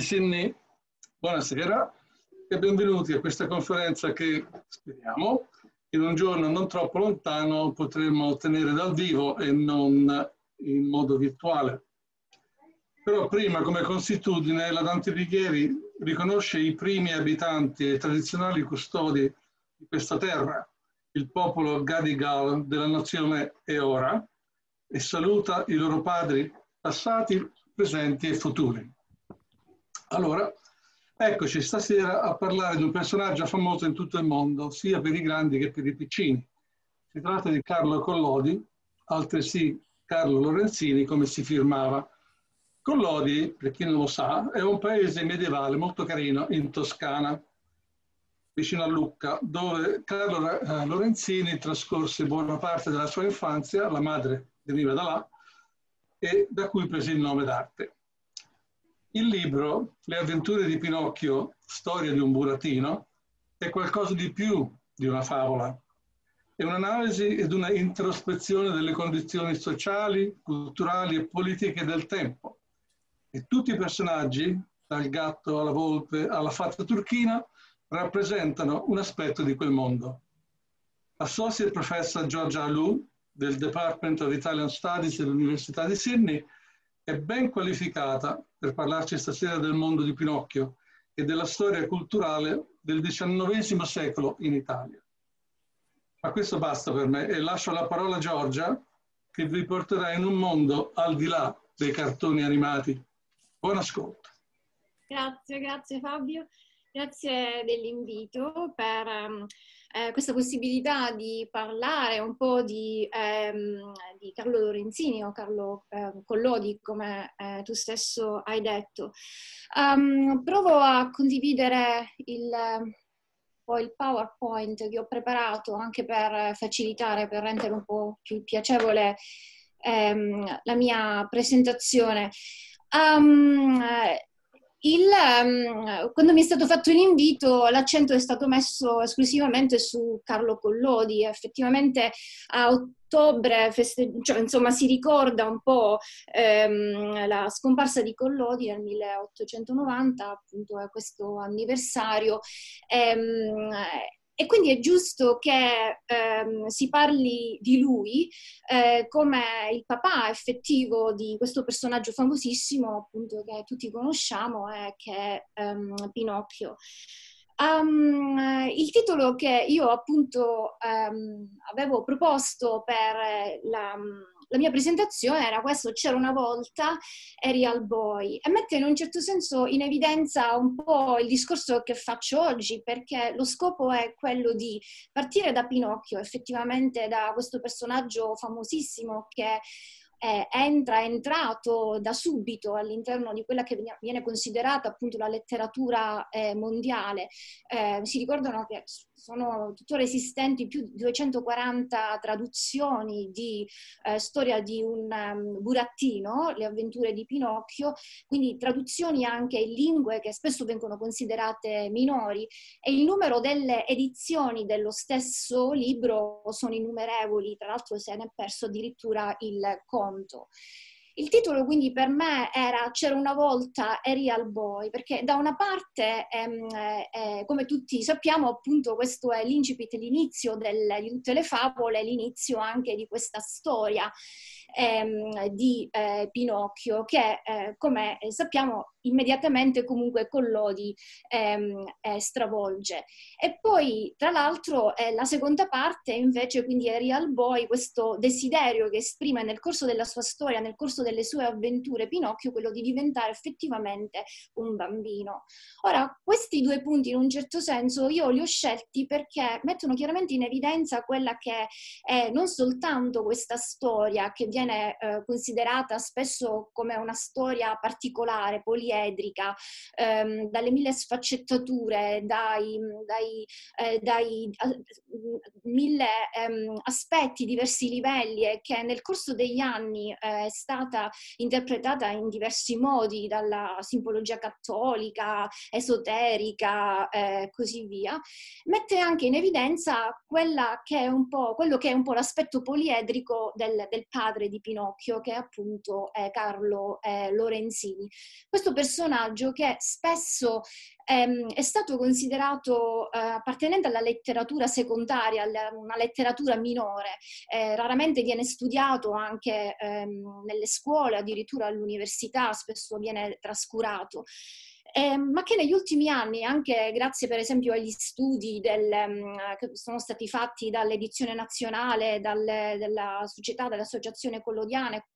Sydney, buonasera e benvenuti a questa conferenza che speriamo in un giorno non troppo lontano potremo tenere dal vivo e non in modo virtuale. Però prima, come consuetudine, la Dante Alighieri riconosce i primi abitanti e tradizionali custodi di questa terra, il popolo Gadigal della nazione Eora, e saluta i loro padri passati, presenti e futuri. Allora, eccoci stasera a parlare di un personaggio famoso in tutto il mondo, sia per i grandi che per i piccini. Si tratta di Carlo Collodi, altresì Carlo Lorenzini, come si firmava. Collodi, per chi non lo sa, è un paese medievale molto carino in Toscana, vicino a Lucca, dove Carlo eh, Lorenzini trascorse buona parte della sua infanzia, la madre veniva da là, e da cui prese il nome d'arte. Il libro, Le avventure di Pinocchio, storia di un burattino, è qualcosa di più di una favola. È un'analisi ed una introspezione delle condizioni sociali, culturali e politiche del tempo. E tutti i personaggi, dal gatto alla volpe alla fatta turchina, rappresentano un aspetto di quel mondo. Associate Professor Giorgia Alou del Department of Italian Studies dell'Università di Sydney è ben qualificata per parlarci stasera del mondo di Pinocchio e della storia culturale del XIX secolo in Italia. Ma questo basta per me e lascio la parola a Giorgia che vi porterà in un mondo al di là dei cartoni animati. Buon ascolto. Grazie, grazie Fabio. Grazie dell'invito per um, eh, questa possibilità di parlare un po' di, ehm, di Carlo Lorenzini o Carlo eh, Collodi, come eh, tu stesso hai detto. Um, provo a condividere il, poi il PowerPoint che ho preparato anche per facilitare, per rendere un po' più piacevole ehm, la mia presentazione. Um, il, um, quando mi è stato fatto l'invito, l'accento è stato messo esclusivamente su Carlo Collodi. Effettivamente a ottobre, feste- cioè, insomma, si ricorda un po' ehm, la scomparsa di Collodi nel 1890, appunto a questo anniversario. Ehm, e quindi è giusto che ehm, si parli di lui eh, come il papà effettivo di questo personaggio famosissimo, appunto, che tutti conosciamo, eh, che è ehm, Pinocchio. Um, il titolo che io appunto um, avevo proposto per la, la, mia presentazione era questo, c'era una volta, Arial Boy, e mette in un certo senso in evidenza un po' il discorso che faccio oggi, perché lo scopo è quello di partire da Pinocchio, effettivamente da questo personaggio famosissimo che eh, entra, è entrato da subito all'interno di quella che viene considerata appunto la letteratura eh, mondiale. Eh, si ricordano che sono tuttora esistenti più di 240 traduzioni di eh, storia di un um, burattino, le avventure di Pinocchio, quindi traduzioni anche in lingue che spesso vengono considerate minori e il numero delle edizioni dello stesso libro sono innumerevoli, tra l'altro se ne è perso addirittura il conto. Il titolo quindi per me era C'era una volta Arial Boy, perché da una parte, ehm, eh, come tutti sappiamo, appunto questo è l'incipit, l'inizio del, di tutte le favole, l'inizio anche di questa storia ehm, di eh, Pinocchio che, eh, come sappiamo, immediatamente comunque Collodi ehm, eh, stravolge. E poi, tra l'altro, eh, la seconda parte invece, quindi è Real Boy, questo desiderio che esprime nel corso della sua storia, nel corso delle sue avventure Pinocchio, quello di diventare effettivamente un bambino. Ora, questi due punti in un certo senso io li ho scelti perché mettono chiaramente in evidenza quella che è non soltanto questa storia che viene eh, considerata spesso come una storia particolare, poliedrica, ehm, dalle mille sfaccettature, dai, dai, eh, dai mille ehm, aspetti, diversi livelli e che nel corso degli anni eh, è stata interpretata in diversi modi, dalla simbologia cattolica, esoterica e eh, così via, mette anche in evidenza quella che è un po', quello che è un po' l'aspetto poliedrico del, del padre di Pinocchio, che è appunto eh, Carlo eh, Lorenzini. Questo personaggio che spesso ehm, è stato considerato eh, appartenente alla letteratura secondaria, alla, una letteratura minore, eh, raramente viene studiato anche ehm, nelle scuole, addirittura all'università, spesso viene trascurato. Eh, ma che negli ultimi anni, anche grazie per esempio agli studi del, um, che sono stati fatti dall'edizione nazionale, dal, dalla società, dall'associazione collodiane,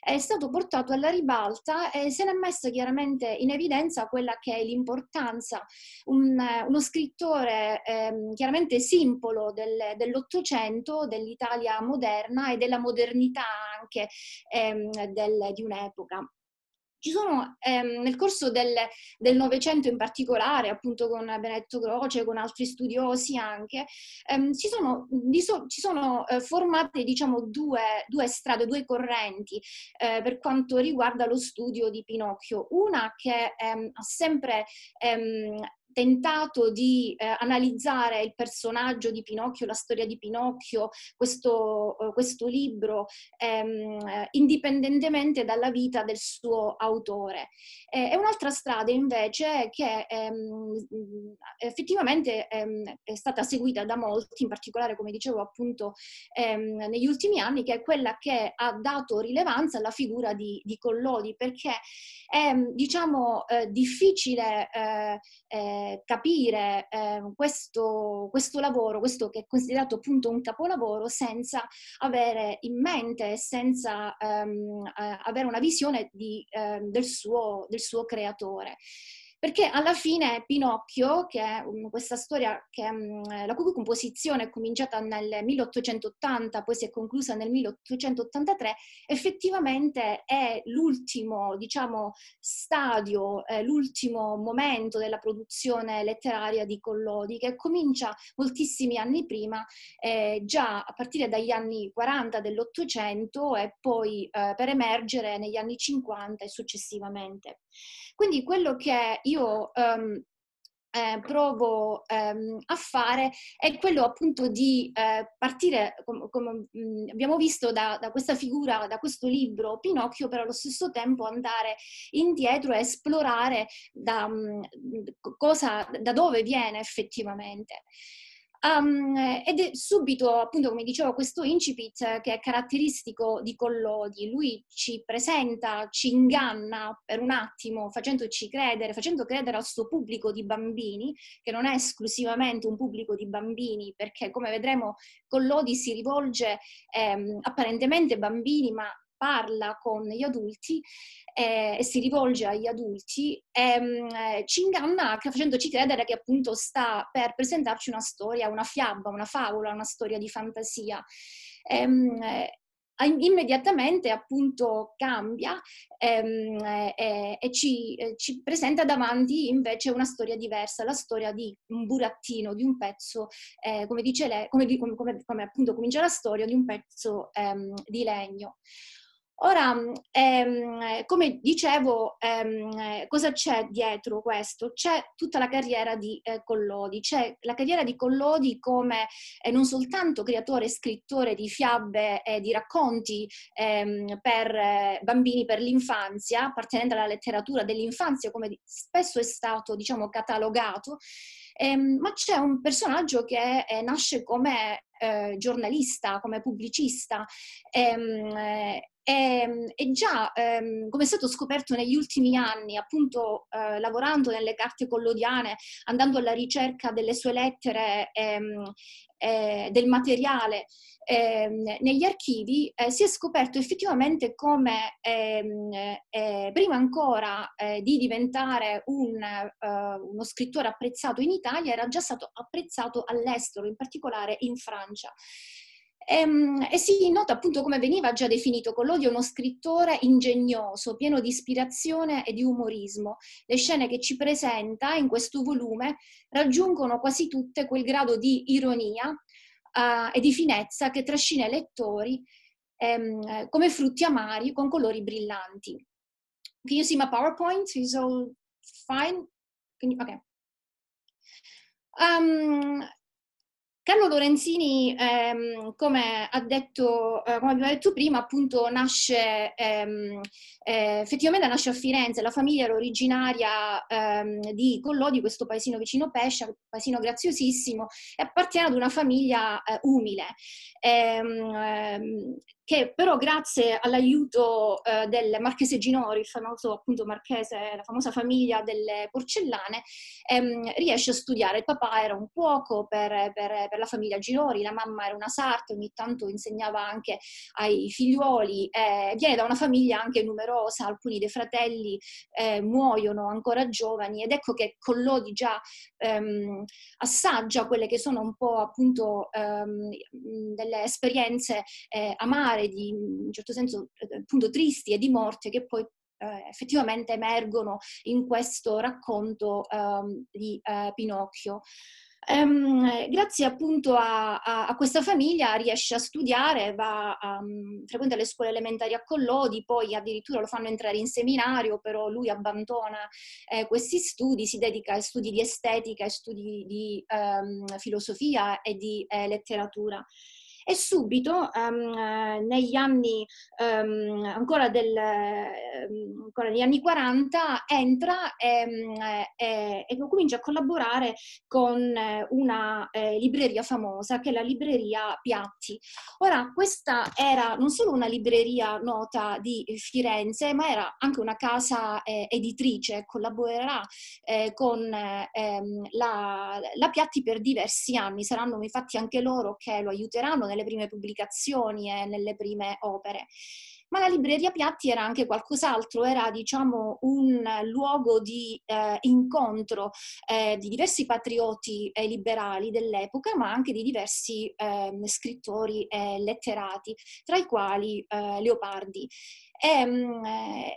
è stato portato alla ribalta e se ne è messa chiaramente in evidenza quella che è l'importanza. Un, uno scrittore ehm, chiaramente simbolo del, dell'Ottocento, dell'Italia moderna e della modernità anche ehm, del, di un'epoca. Ci sono ehm, nel corso del, Novecento in particolare, appunto con Benedetto Croce, con altri studiosi anche, ehm, ci sono, so, ci sono eh, formate diciamo due, due, strade, due correnti eh, per quanto riguarda lo studio di Pinocchio. Una che ehm, ha sempre ehm, tentato di eh, analizzare il personaggio di Pinocchio, la storia di Pinocchio, questo, uh, questo libro, ehm, indipendentemente dalla vita del suo autore. Eh, è un'altra strada invece che ehm, effettivamente ehm, è stata seguita da molti, in particolare come dicevo appunto ehm, negli ultimi anni, che è quella che ha dato rilevanza alla figura di, di Collodi, perché è diciamo eh, difficile eh, capire eh, questo, questo, lavoro, questo che è considerato appunto un capolavoro, senza avere in mente, senza ehm, eh, avere una visione di, ehm, del, suo, del suo creatore perché alla fine Pinocchio, che è um, questa storia che, um, la cui composizione è cominciata nel 1880, poi si è conclusa nel 1883, effettivamente è l'ultimo, diciamo, stadio, eh, l'ultimo momento della produzione letteraria di Collodi, che comincia moltissimi anni prima, eh, già a partire dagli anni 40 dell'Ottocento e poi eh, per emergere negli anni 50 e successivamente. Quindi quello che io um, eh, provo ehm, a fare è quello appunto di eh, partire, come, come mh, abbiamo visto da, da, questa figura, da questo libro Pinocchio, però allo stesso tempo andare indietro e esplorare da, mh, cosa, da dove viene effettivamente. Um, ed subito, appunto, come dicevo, questo incipit che è caratteristico di Collodi. Lui ci presenta, ci inganna per un attimo, facendoci credere, facendo credere al suo pubblico di bambini, che non è esclusivamente un pubblico di bambini, perché come vedremo Collodi si rivolge ehm, apparentemente ai bambini, ma parla con gli adulti eh, e si rivolge agli adulti, ehm, eh, ci inganna facendoci credere che appunto sta per presentarci una storia, una fiaba, una favola, una storia di fantasia. Ehm, eh, immediatamente appunto cambia ehm, eh, e ci, eh, ci, presenta davanti invece una storia diversa, la storia di un burattino, di un pezzo, eh, come dice lei, come, come, come, appunto comincia la storia, di un pezzo ehm, di legno. Ora, ehm, come dicevo, ehm, cosa c'è dietro questo? C'è tutta la carriera di eh, Collodi, c'è la carriera di Collodi come eh, non soltanto creatore e scrittore di fiabe e di racconti ehm, per eh, bambini per l'infanzia, appartenente alla letteratura dell'infanzia, come spesso è stato diciamo, catalogato, ehm, ma c'è un personaggio che eh, nasce come eh, giornalista, come pubblicista. Ehm, eh, e, e, già, ehm, come è stato scoperto negli ultimi anni, appunto eh, lavorando nelle carte collodiane, andando alla ricerca delle sue lettere, ehm, eh, del materiale ehm, negli archivi, eh, si è scoperto effettivamente come ehm, eh, prima ancora eh, di diventare un, eh, uno scrittore apprezzato in Italia, era già stato apprezzato all'estero, in particolare in Francia. E, ehm, e, si nota appunto come veniva già definito Collodi uno scrittore ingegnoso, pieno di ispirazione e di umorismo. Le scene che ci presenta in questo volume raggiungono quasi tutte quel grado di ironia uh, e di finezza che trascina i lettori um, come frutti amari con colori brillanti. Can you see my PowerPoint? Is all fine? You, okay. Um, Carlo Lorenzini, ehm, come, ha detto, eh, come abbiamo detto prima, appunto nasce, ehm, eh, effettivamente nasce a Firenze, la famiglia era originaria ehm, di Collodi, questo paesino vicino Pescia, paesino graziosissimo, e appartiene ad una famiglia eh, umile. Che però grazie all'aiuto eh, del Marchese Ginori, il famoso appunto Marchese, la famosa famiglia delle porcellane, ehm, riesce a studiare. Il papà era un cuoco per, per, per, la famiglia Ginori, la mamma era una sarta, ogni tanto insegnava anche ai figliuoli, eh, viene da una famiglia anche numerosa, alcuni dei fratelli eh, muoiono ancora giovani ed ecco che Collodi già ehm, assaggia quelle che sono un po' appunto ehm, delle esperienze eh, amare parlare di, in un certo senso, eh, appunto tristi e di morte che poi eh, effettivamente emergono in questo racconto um, di uh, Pinocchio. Um, grazie appunto a, a, a, questa famiglia riesce a studiare, va a, um, frequenta le scuole elementari a Collodi, poi addirittura lo fanno entrare in seminario, però lui abbandona eh, questi studi, si dedica ai studi di estetica, ai studi di um, filosofia e di eh, letteratura e subito um, negli anni um, ancora, del, um, ancora negli anni 40 entra e, e, e, comincia a collaborare con una eh, libreria famosa che è la libreria Piatti. Ora questa era non solo una libreria nota di Firenze ma era anche una casa eh, editrice, collaborerà eh, con ehm, la, la Piatti per diversi anni, saranno infatti anche loro che lo aiuteranno nelle prime pubblicazioni e nelle prime opere. Ma la libreria Piatti era anche qualcos'altro, era diciamo un luogo di eh, incontro eh, di diversi patrioti eh, liberali dell'epoca, ma anche di diversi ehm, scrittori e letterati, tra i quali eh, Leopardi. E, ehm,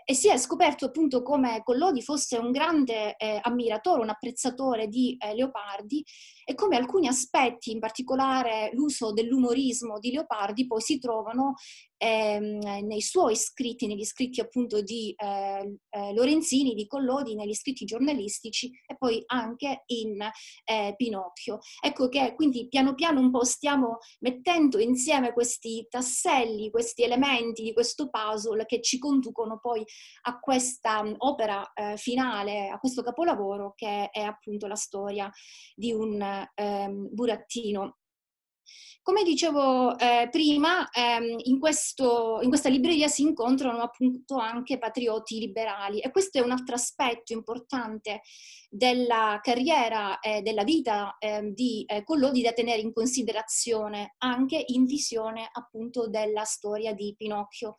e, si è scoperto appunto come Collodi fosse un grande eh, ammiratore, un apprezzatore di eh, Leopardi e come alcuni aspetti, in particolare l'uso dell'umorismo di Leopardi, poi si trovano ehm, nei suoi scritti, negli scritti appunto di eh, eh, Lorenzini, di Collodi, negli scritti giornalistici e poi anche in eh, Pinocchio. Ecco che quindi piano piano un po' stiamo mettendo insieme questi tasselli, questi elementi di questo puzzle che ci conducono poi a questa opera eh, finale, a questo capolavoro che è appunto la storia di un ehm, burattino. Come dicevo eh, prima, ehm, in, questo, in, questa libreria si incontrano appunto anche patrioti liberali e questo è un altro aspetto importante della carriera e eh, della vita eh, di Collodi da tenere in considerazione anche in visione appunto della storia di Pinocchio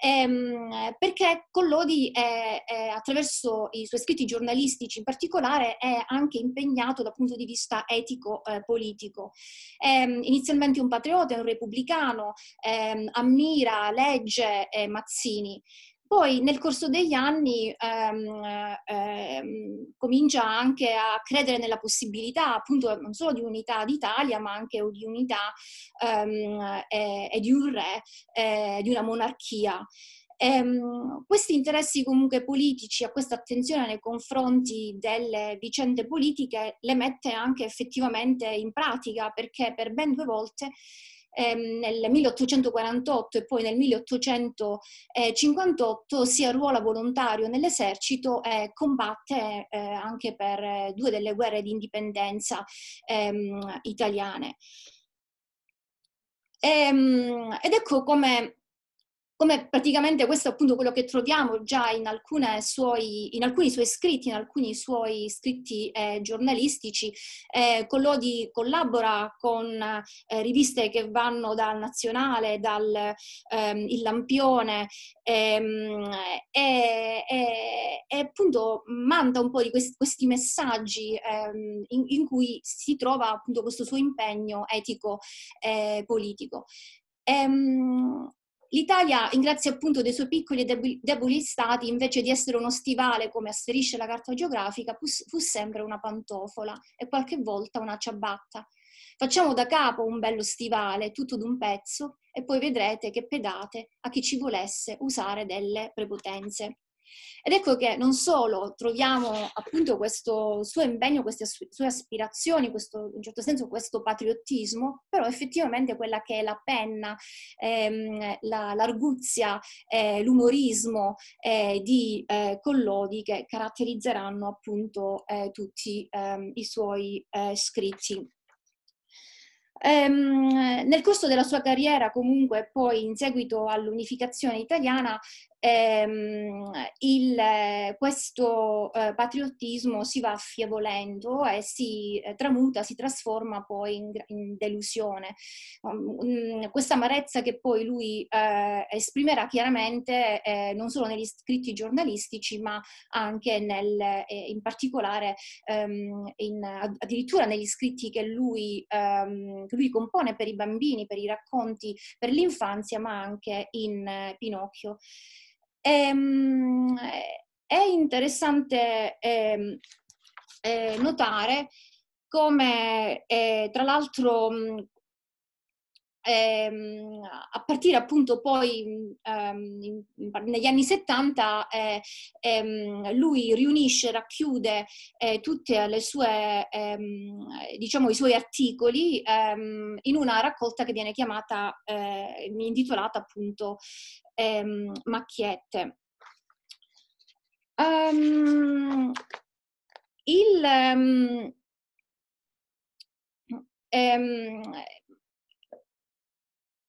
ehm, perché Collodi è, è, attraverso i suoi scritti giornalistici in particolare è anche impegnato dal punto di vista etico-politico. Eh, inizialmente un patriota, un repubblicano, ehm, ammira, legge eh, Mazzini. Poi nel corso degli anni ehm, ehm, comincia anche a credere nella possibilità appunto non solo di unità d'Italia ma anche di unità ehm, e, e, di un re, eh, di una monarchia. Ehm, questi interessi comunque politici, a questa attenzione nei confronti delle vicende politiche le mette anche effettivamente in pratica perché per ben due volte ehm, nel 1848 e poi nel 1858 si arruola volontario nell'esercito e combatte eh, anche per due delle guerre di indipendenza ehm, italiane. Ehm, ed ecco come come praticamente questo è appunto quello che troviamo già in, suoi, in alcuni suoi scritti, in alcuni suoi scritti eh, giornalistici. Eh, Collodi collabora con eh, riviste che vanno dal Nazionale, dal ehm, Il Lampione ehm, e, e, appunto manda un po' di questi, questi messaggi ehm, in, in, cui si trova appunto questo suo impegno etico e politico. Ehm, L'Italia, in grazia appunto dei suoi piccoli e deboli stati, invece di essere uno stivale, come asserisce la carta geografica, fu sempre una pantofola e qualche volta una ciabatta. Facciamo da capo un bello stivale, tutto d'un pezzo, e poi vedrete che pedate a chi ci volesse usare delle prepotenze. Ed ecco che non solo troviamo appunto questo suo impegno, queste sue aspirazioni, questo, in un certo senso questo patriottismo, però effettivamente quella che è la penna, ehm, la, l'arguzia, eh, l'umorismo eh, di eh, Collodi che caratterizzeranno appunto eh, tutti ehm, i suoi eh, scritti. Ehm, nel corso della sua carriera, comunque, poi in seguito all'unificazione italiana, ehm, il, questo eh, patriottismo si va affievolendo e si eh, tramuta, si trasforma poi in, in delusione. Um, questa amarezza che poi lui eh, esprimerà chiaramente eh, non solo negli scritti giornalistici, ma anche nel, eh, in particolare ehm, in, addirittura negli scritti che lui, ehm, che lui compone per i bambini, per i racconti per l'infanzia, ma anche in eh, Pinocchio. Ehm, è interessante eh, eh, notare come, eh, tra l'altro, ehm, a partire appunto poi ehm, in, negli anni 70 eh, ehm, lui riunisce, racchiude eh, tutti ehm, diciamo, i suoi articoli ehm, in una raccolta che viene chiamata, eh, intitolata appunto ehm, macchiette. Um, il, um, um,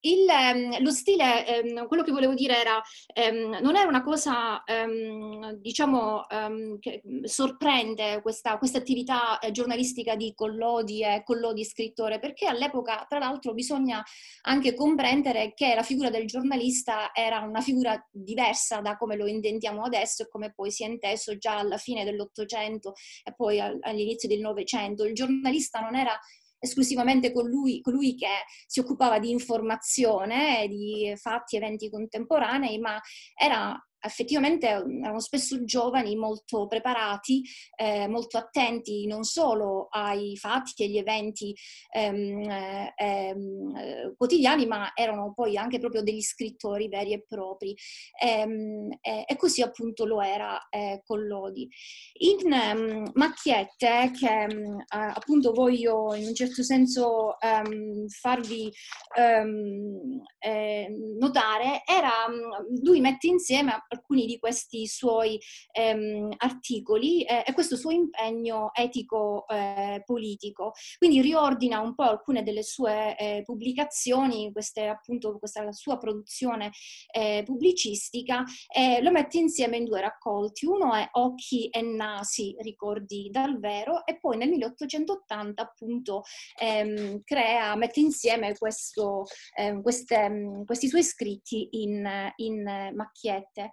il, ehm, lo stile, ehm, quello che volevo dire era, ehm, non è una cosa, ehm, diciamo, ehm, che sorprende questa, questa attività eh, giornalistica di Collodi e Collodi scrittore, perché all'epoca, tra l'altro, bisogna anche comprendere che la figura del giornalista era una figura diversa da come lo intendiamo adesso e come poi si è inteso già alla fine dell'Ottocento e poi all'inizio del Novecento. Il giornalista non era esclusivamente colui, colui che si occupava di informazione, di fatti, eventi contemporanei, ma era effettivamente erano spesso giovani molto preparati, eh, molto attenti non solo ai fatti e agli eventi ehm, eh, ehm, quotidiani, ma erano poi anche proprio degli scrittori veri e propri. Ehm, e così appunto lo era eh, Collodi. In um, Macchiette, che um, appunto voglio in un certo senso farvi eh, notare, era, lui mette insieme alcuni di questi suoi ehm, articoli eh, e questo suo impegno etico-politico. Eh, Quindi riordina un po' alcune delle sue eh, pubblicazioni, queste, appunto, questa sua produzione eh, pubblicistica, e lo mette insieme in due raccolti. Uno è Occhi e Nasi, ricordi dal vero, e poi nel 1880 appunto ehm, crea, mette insieme questo, ehm, queste, questi suoi scritti in, in macchiette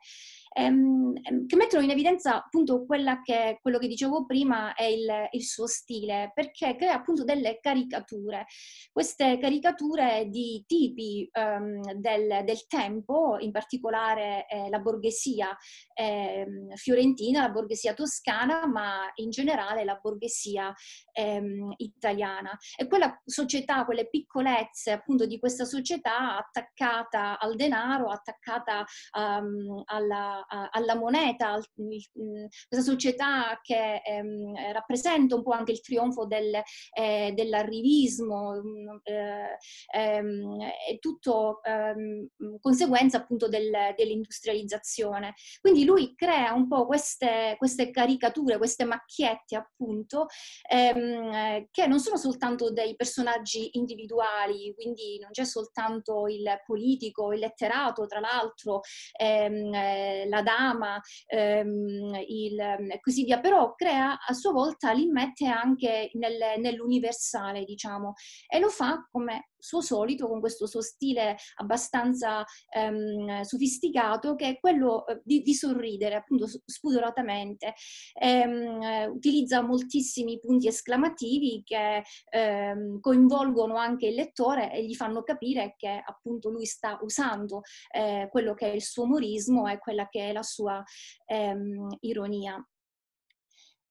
ehm, ehm, che mettono in evidenza appunto che, quello che dicevo prima è il, il, suo stile, perché crea appunto delle caricature. Queste caricature di tipi ehm, del, del, tempo, in particolare eh, la borghesia ehm, fiorentina, la borghesia toscana, ma in generale la borghesia ehm, italiana. E quella società, quelle piccolezze appunto di questa società attaccata al denaro, attaccata um, alla, alla moneta, questa società che ehm, rappresenta un po' anche il trionfo del, eh, dell'arrivismo, mm, eh, ehm, è tutto ehm, conseguenza appunto del, dell'industrializzazione. Quindi lui crea un po' queste, queste caricature, queste macchiette appunto, ehm, che non sono soltanto dei personaggi individuali, quindi non c'è soltanto il politico, il letterato, tra l'altro, ehm, eh, la dama ehm, il, e così via, però crea a sua volta, li mette anche nel, nell'universale, diciamo, e lo fa come suo solito, con questo suo stile abbastanza ehm, sofisticato, che è quello eh, di, di sorridere, appunto spudoratamente. Ehm, utilizza moltissimi punti esclamativi che ehm, coinvolgono anche il lettore e gli fanno capire che appunto lui sta usando eh, quello che è il suo umorismo e quella che è la sua ehm, ironia.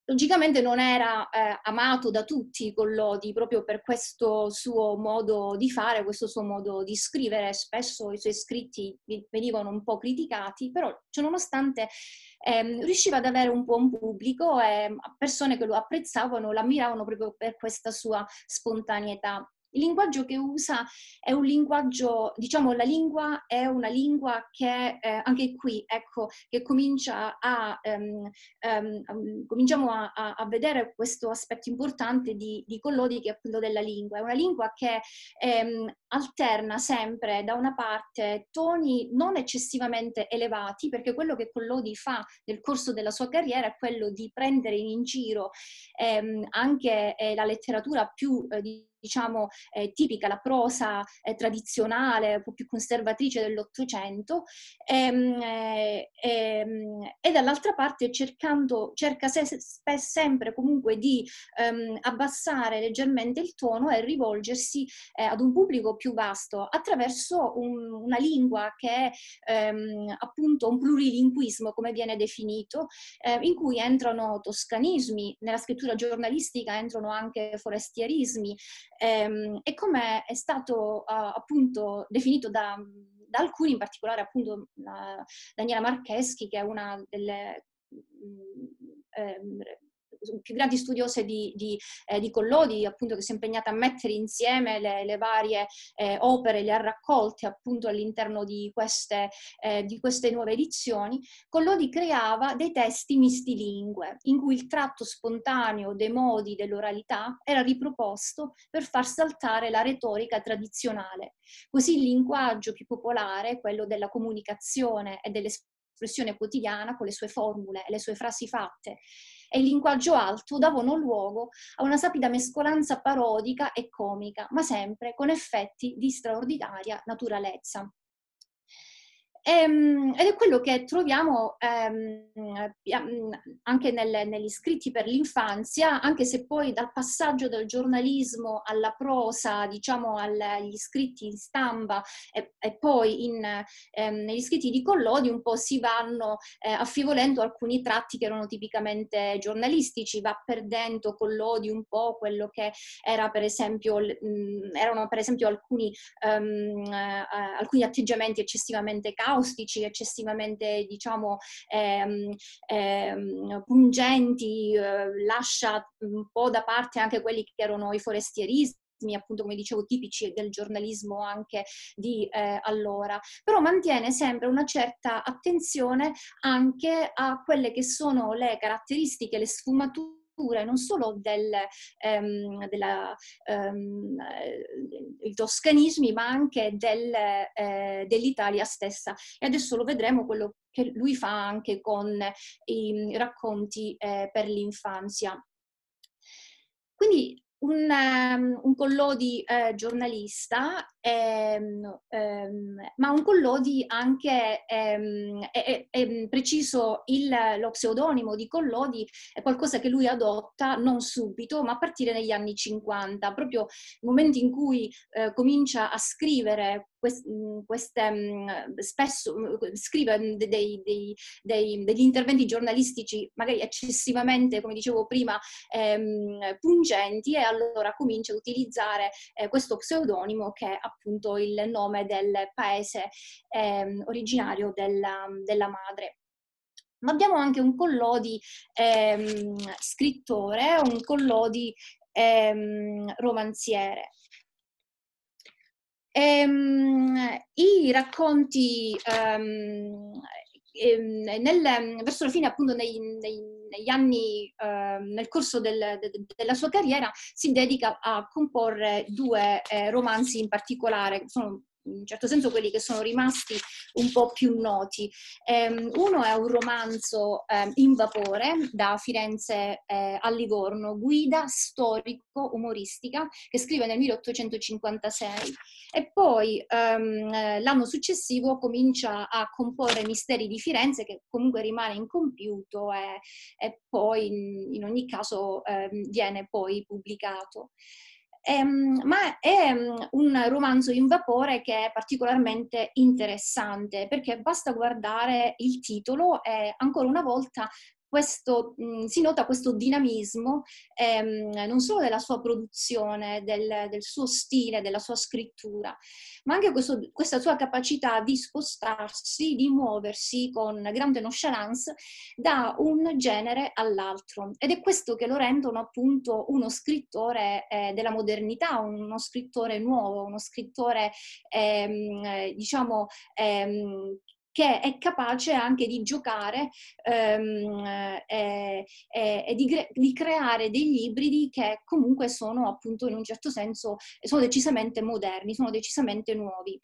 Logicamente non era eh, amato da tutti Collodi proprio per questo suo modo di fare, questo suo modo di scrivere. Spesso i suoi scritti venivano un po' criticati, però ciononostante ehm, riusciva ad avere un un pubblico e persone che lo apprezzavano, lo ammiravano proprio per questa sua spontaneità. Il linguaggio che usa è un linguaggio, diciamo, la lingua è una lingua che eh, anche qui, ecco, che comincia a, um, um, cominciamo a, a, a, vedere questo aspetto importante di, di Collodi che è quello della lingua. È una lingua che um, alterna sempre da una parte toni non eccessivamente elevati, perché quello che Collodi fa nel corso della sua carriera è quello di prendere in giro ehm, anche eh, la letteratura più eh, diciamo, eh, tipica, la prosa eh, tradizionale, un po' più conservatrice dell'Ottocento, ehm, eh, ehm, e dall'altra parte cercando, cerca se, se, sempre comunque di ehm, abbassare leggermente il tono e rivolgersi eh, ad un pubblico più vasto attraverso un, una lingua che è ehm, appunto un plurilinguismo, come viene definito, eh, in cui entrano toscanismi, nella scrittura giornalistica entrano anche forestierismi, ehm, e come è stato uh, appunto definito da, da, alcuni, in particolare appunto la, Daniela Marcheschi, che è una delle eh, più grandi studiose di, di, eh, di, Collodi, appunto che si è impegnata a mettere insieme le, le varie eh, opere, le ha raccolte appunto all'interno di queste, eh, di queste nuove edizioni, Collodi creava dei testi mistilingue, in cui il tratto spontaneo dei modi dell'oralità era riproposto per far saltare la retorica tradizionale. Così il linguaggio più popolare, quello della comunicazione e dell'espressione quotidiana con le sue formule e le sue frasi fatte, e il linguaggio alto davano luogo a una sapida mescolanza parodica e comica, ma sempre con effetti di straordinaria naturalezza. Ehm, ed è quello che troviamo ehm, anche nel, negli scritti per l'infanzia, anche se poi dal passaggio del giornalismo alla prosa, diciamo agli scritti in stampa e, poi in, ehm, negli scritti di Collodi un po' si vanno eh, affievolendo alcuni tratti che erano tipicamente giornalistici, va perdendo Collodi un po' quello che era per esempio, mh, erano per esempio alcuni, uh, alcuni atteggiamenti eccessivamente cauti, caustici, eccessivamente diciamo ehm, ehm, pungenti, eh, lascia un po' da parte anche quelli che erano i forestierismi appunto come dicevo tipici del giornalismo anche di eh, allora, però mantiene sempre una certa attenzione anche a quelle che sono le caratteristiche, le sfumature non solo del, ehm, della, ehm, eh, toscanismi, ma anche del, eh, dell'Italia stessa. E adesso lo vedremo quello che lui fa anche con i racconti eh, per l'infanzia. Quindi un, um, un Collodi eh, giornalista, ehm, ehm, ma un Collodi anche ehm, è, è, preciso il, lo pseudonimo di Collodi è qualcosa che lui adotta non subito, ma a partire dagli anni 50, proprio nel momento in cui eh, comincia a scrivere queste, spesso scrive dei, dei, dei, degli interventi giornalistici magari eccessivamente, come dicevo prima, ehm, pungenti e allora comincia ad utilizzare eh, questo pseudonimo che è appunto il nome del paese ehm, originario della, della madre ma abbiamo anche un Collodi ehm, scrittore, un Collodi ehm, romanziere. Ehm, I racconti ehm, ehm, nel, verso la fine, appunto, nei, nei, negli anni, eh, nel corso del, de, della sua carriera, si dedica a comporre due eh, romanzi in particolare, sono in certo senso quelli che sono rimasti un po' più noti. Um, uno è un romanzo um, in vapore da Firenze eh, a Livorno, guida storico-umoristica che scrive nel 1856 e poi um, l'anno successivo comincia a comporre Misteri di Firenze che comunque rimane incompiuto e, e poi in, in, ogni caso viene poi pubblicato. Ehm, ma è um, un romanzo in vapore che è particolarmente interessante perché basta guardare il titolo e ancora una volta questo, mh, si nota questo dinamismo ehm, non solo della sua produzione, del, del, suo stile, della sua scrittura, ma anche questo, questa sua capacità di spostarsi, di muoversi con grande nonchalance da un genere all'altro. Ed è questo che lo rendono appunto uno scrittore eh, della modernità, uno scrittore nuovo, uno scrittore ehm, diciamo ehm, che è capace anche di giocare ehm, e, e, e di, di, creare degli ibridi che comunque sono appunto in un certo senso, sono decisamente moderni, sono decisamente nuovi.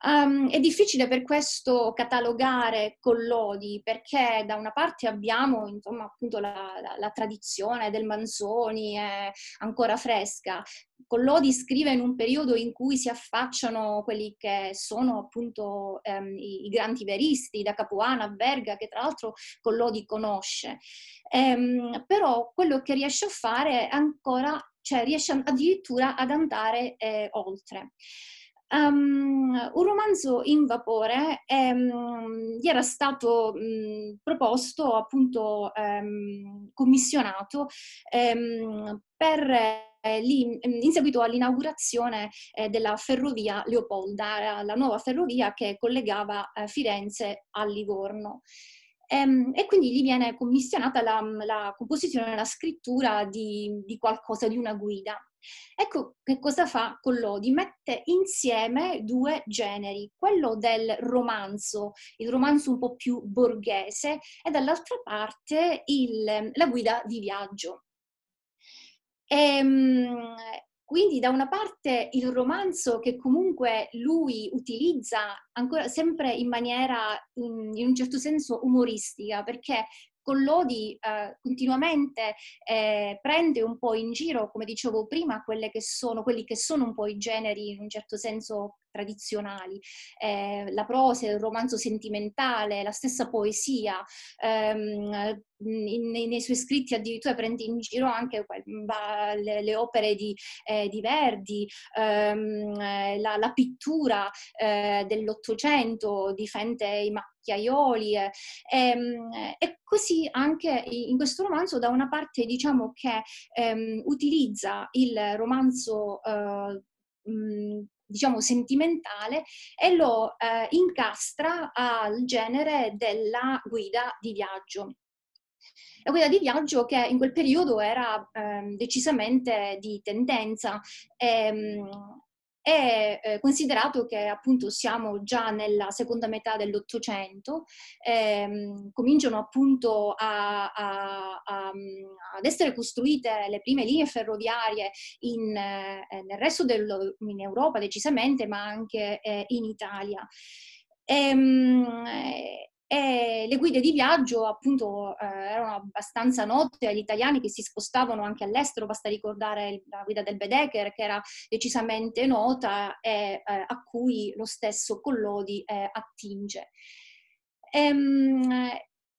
Um, è difficile per questo catalogare Collodi perché da una parte abbiamo insomma, appunto la, la, la tradizione del Manzoni è ancora fresca. Collodi scrive in un periodo in cui si affacciano quelli che sono appunto um, i, i, grandi veristi, da Capuana a Verga, che tra l'altro Collodi conosce. Um, però quello che riesce a fare è ancora, cioè riesce addirittura ad andare eh, oltre. Um, un romanzo in vapore um, gli era stato um, proposto, appunto um, commissionato per eh, in seguito all'inaugurazione eh, della ferrovia Leopolda, la nuova ferrovia che collegava eh, Firenze a Livorno. Ehm, e quindi gli viene commissionata la, la composizione la scrittura di, di, qualcosa, di una guida. Ecco che cosa fa Collodi? Mette insieme due generi, quello del romanzo, il romanzo un po' più borghese, e dall'altra parte il, la guida di viaggio. E, ehm, quindi da una parte il romanzo che comunque lui utilizza ancora sempre in maniera in, in un certo senso umoristica, perché Collodi eh, continuamente eh, prende un po' in giro, come dicevo prima, che sono, quelli che sono un po' i generi in un certo senso tradizionali, eh, la prosa, il romanzo sentimentale, la stessa poesia, ehm, in, nei suoi scritti addirittura prende in giro anche le, le opere di, eh, di Verdi, ehm, la, la, pittura eh, dell'Ottocento difende i macchiaioli eh, ehm, e così anche in questo romanzo da una parte diciamo che ehm, utilizza il romanzo eh, diciamo sentimentale e lo eh, incastra al genere della guida di viaggio. La guida di viaggio che in quel periodo era eh, decisamente di tendenza. Ehm, è eh, considerato che appunto siamo già nella seconda metà dell'Ottocento, ehm, cominciano appunto a, a, a, ad essere costruite le prime linee ferroviarie in, eh, nel resto dell'Europa decisamente, ma anche eh, in Italia. Ehm, e le guide di viaggio appunto eh, erano abbastanza note agli italiani che si spostavano anche all'estero, basta ricordare la guida del Bedecker che era decisamente nota e eh, a cui lo stesso Collodi eh, attinge. Ehm,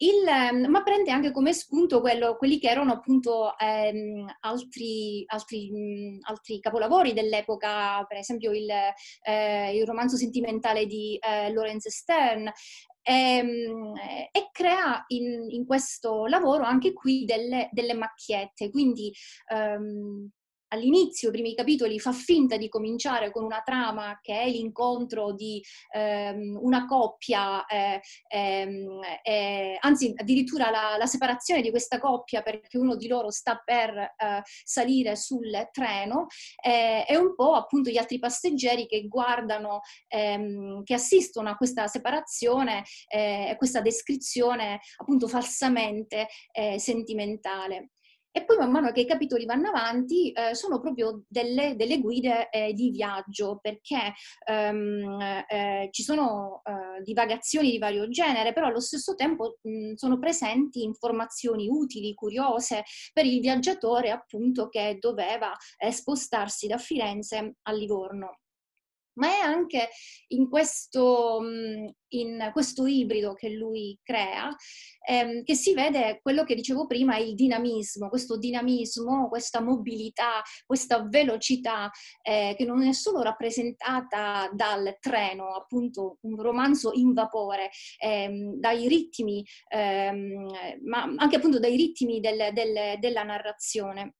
il, ma prende anche come spunto quello, quelli che erano appunto ehm, altri, altri, altri, capolavori dell'epoca, per esempio il, eh, il romanzo sentimentale di eh, Lawrence Stern, e, ehm, e crea in, in, questo lavoro anche qui delle, delle macchiette, quindi um, all'inizio, i primi capitoli, fa finta di cominciare con una trama che è l'incontro di ehm, una coppia, eh, ehm, eh, anzi addirittura la, la, separazione di questa coppia perché uno di loro sta per eh, salire sul treno eh, e un po' appunto gli altri passeggeri che guardano, ehm, che assistono a questa separazione e eh, questa descrizione appunto falsamente eh, sentimentale. E poi man mano che i capitoli vanno avanti eh, sono proprio delle, delle guide eh, di viaggio perché ehm, eh, ci sono eh, divagazioni di vario genere, però allo stesso tempo mh, sono presenti informazioni utili, curiose per il viaggiatore appunto che doveva eh, spostarsi da Firenze a Livorno. Ma è anche in questo, in questo ibrido che lui crea ehm, che si vede quello che dicevo prima, il dinamismo, questo dinamismo, questa mobilità, questa velocità eh, che non è solo rappresentata dal treno, appunto un romanzo in vapore, ehm, dai ritmi, ehm, ma anche appunto dai ritmi del, del, della narrazione.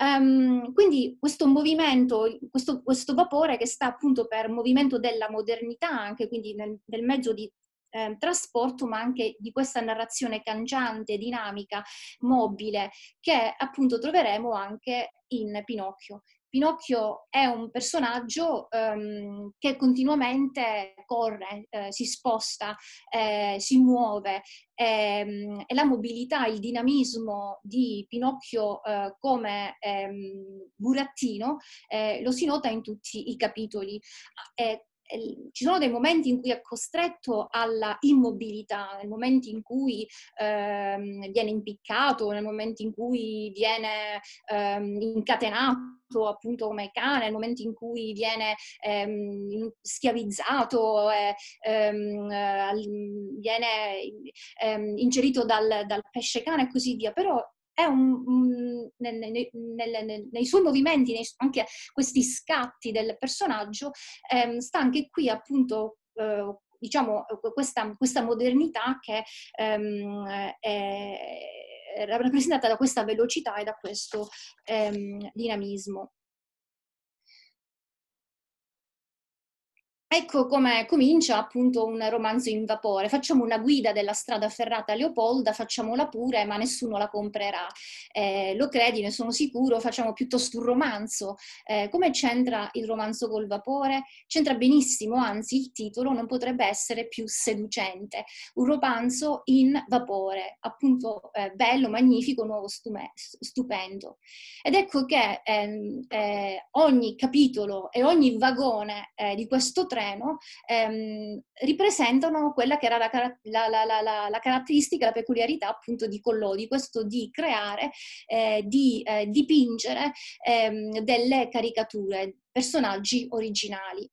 Um, quindi questo movimento, questo, questo, vapore che sta appunto per movimento della modernità, anche quindi nel, nel mezzo di eh, trasporto, ma anche di questa narrazione cangiante, dinamica, mobile, che appunto troveremo anche in Pinocchio. Pinocchio è un personaggio um, che continuamente corre, eh, si sposta, eh, si muove ehm, e la mobilità, il dinamismo di Pinocchio eh, come ehm, burattino eh, lo si nota in tutti i capitoli ci sono dei momenti in cui è costretto alla immobilità, nel momento in cui ehm, viene impiccato, nel momento in cui viene ehm, incatenato appunto come cane, nel momento in cui viene ehm, schiavizzato, eh, viene ehm, ingerito dal, dal pesce cane e così via. Però è un, un, nel, nel, nel, nei suoi movimenti, nei, anche questi scatti del personaggio, ehm, sta anche qui appunto eh, diciamo questa, questa, modernità che ehm, è rappresentata da questa velocità e da questo ehm, dinamismo. Ecco come comincia appunto un romanzo in vapore. Facciamo una guida della strada ferrata Leopolda, facciamola pure, ma nessuno la comprerà. Eh, lo credi, ne sono sicuro, facciamo piuttosto un romanzo. Eh, come c'entra il romanzo col vapore? C'entra benissimo, anzi il titolo non potrebbe essere più seducente. Un romanzo in vapore, appunto eh, bello, magnifico, nuovo, stume, stupendo. Ed ecco che ehm, eh, ogni capitolo e ogni vagone eh, di questo treno treno ehm, ripresentano quella che era la, la, la, la, caratteristica, la peculiarità appunto di Collodi, questo di creare, eh, di eh, dipingere ehm, delle caricature, personaggi originali.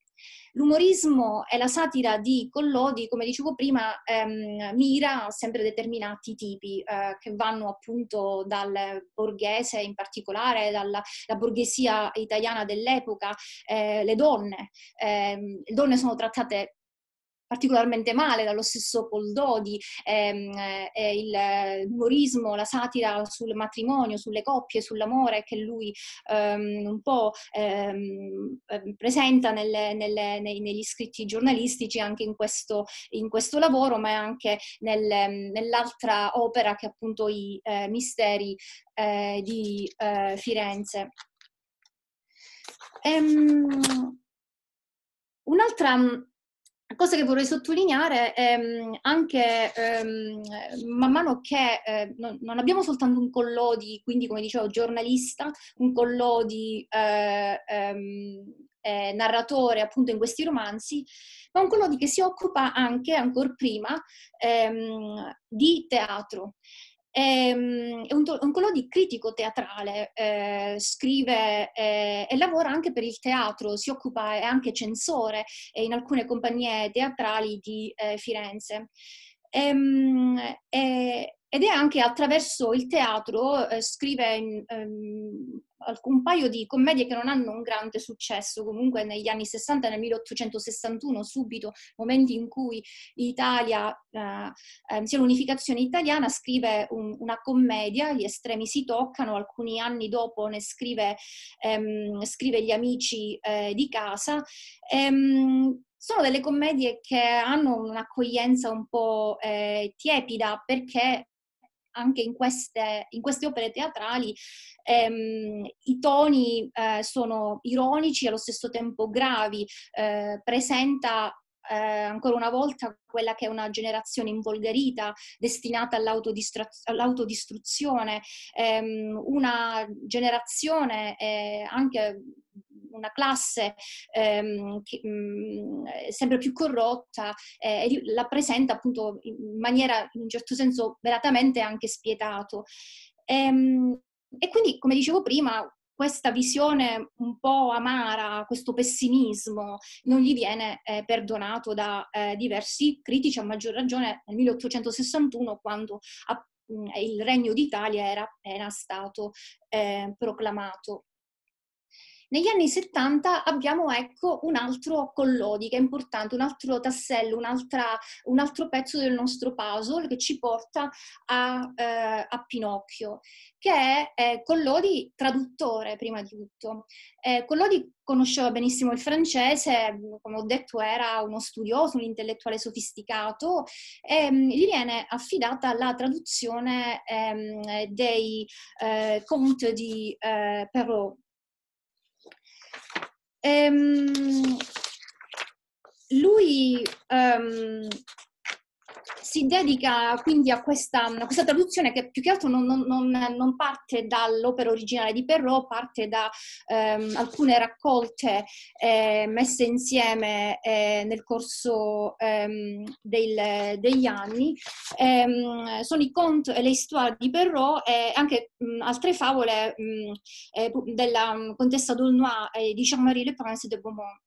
L'umorismo e la satira di Collodi, come dicevo prima, ehm, mira sempre determinati tipi, eh, che vanno appunto dal borghese in particolare, dalla borghesia italiana dell'epoca, eh, le donne. Eh, le donne sono trattate particolarmente male dallo stesso Poldodi, ehm, eh, il, l'umorismo, la satira sul matrimonio, sulle coppie, sull'amore che lui ehm, un po' ehm, ehm presenta nelle, nelle, nei, negli scritti giornalistici anche in questo, in questo lavoro, ma anche nel, nell'altra opera che è appunto i eh, misteri eh, di eh, Firenze. Ehm, un'altra cosa che vorrei sottolineare è mm, anche ehm, man mano che eh, non, non, abbiamo soltanto un collodi, quindi come dicevo giornalista, un collodi eh, ehm, eh, narratore appunto in questi romanzi, ma un collodi che si occupa anche, ancora prima, ehm, di teatro. Ehm, è un, un quello di critico teatrale, eh, scrive eh, e lavora anche per il teatro, si occupa, è anche censore in alcune compagnie teatrali di eh, Firenze. Ehm, ed è anche attraverso il teatro, eh, scrive in, um, un paio di commedie che non hanno un grande successo, comunque negli anni 60 nel 1861, subito, momenti in cui l'Italia, eh, eh, l'unificazione italiana, scrive un, una commedia, Gli estremi si toccano, alcuni anni dopo ne scrive, ehm, scrive Gli amici eh, di casa. Ehm, sono delle commedie che hanno un'accoglienza un po' eh, tiepida perché anche in queste, in queste opere teatrali ehm, i toni eh, sono ironici e allo stesso tempo gravi, eh, presenta eh, ancora una volta quella che è una generazione involgarita, destinata all'autodistruzione, ehm, una generazione eh, anche una classe ehm, che, mh, mm, sempre più corrotta eh, e la presenta appunto in maniera in un certo senso velatamente anche spietato. Ehm, e quindi, come dicevo prima, questa visione un po' amara, questo pessimismo, non gli viene eh, perdonato da eh, diversi critici, a maggior ragione nel 1861, quando a, il Regno d'Italia era, era stato eh, proclamato. Negli anni 70 abbiamo ecco un altro collodi che è importante, un altro tassello, un altro pezzo del nostro puzzle che ci porta a, eh, a Pinocchio, che è eh, Collodi traduttore prima di tutto. Eh, Collodi conosceva benissimo il francese, come ho detto era uno studioso, un intellettuale sofisticato e mh, gli viene affidata la traduzione ehm, dei eh, conti di eh, Perrault Ehm, lui um, si dedica quindi a questa, a questa, traduzione che più che altro non, non, non parte dall'opera originale di Perrault, parte da ehm, alcune raccolte eh, messe insieme eh, nel corso ehm, del, degli anni. Ehm, sono i contes e le histoire di Perrault e anche mh, altre favole mh, eh, della contessa d'Aulnoy e di Jean-Marie Le Prince de Beaumont.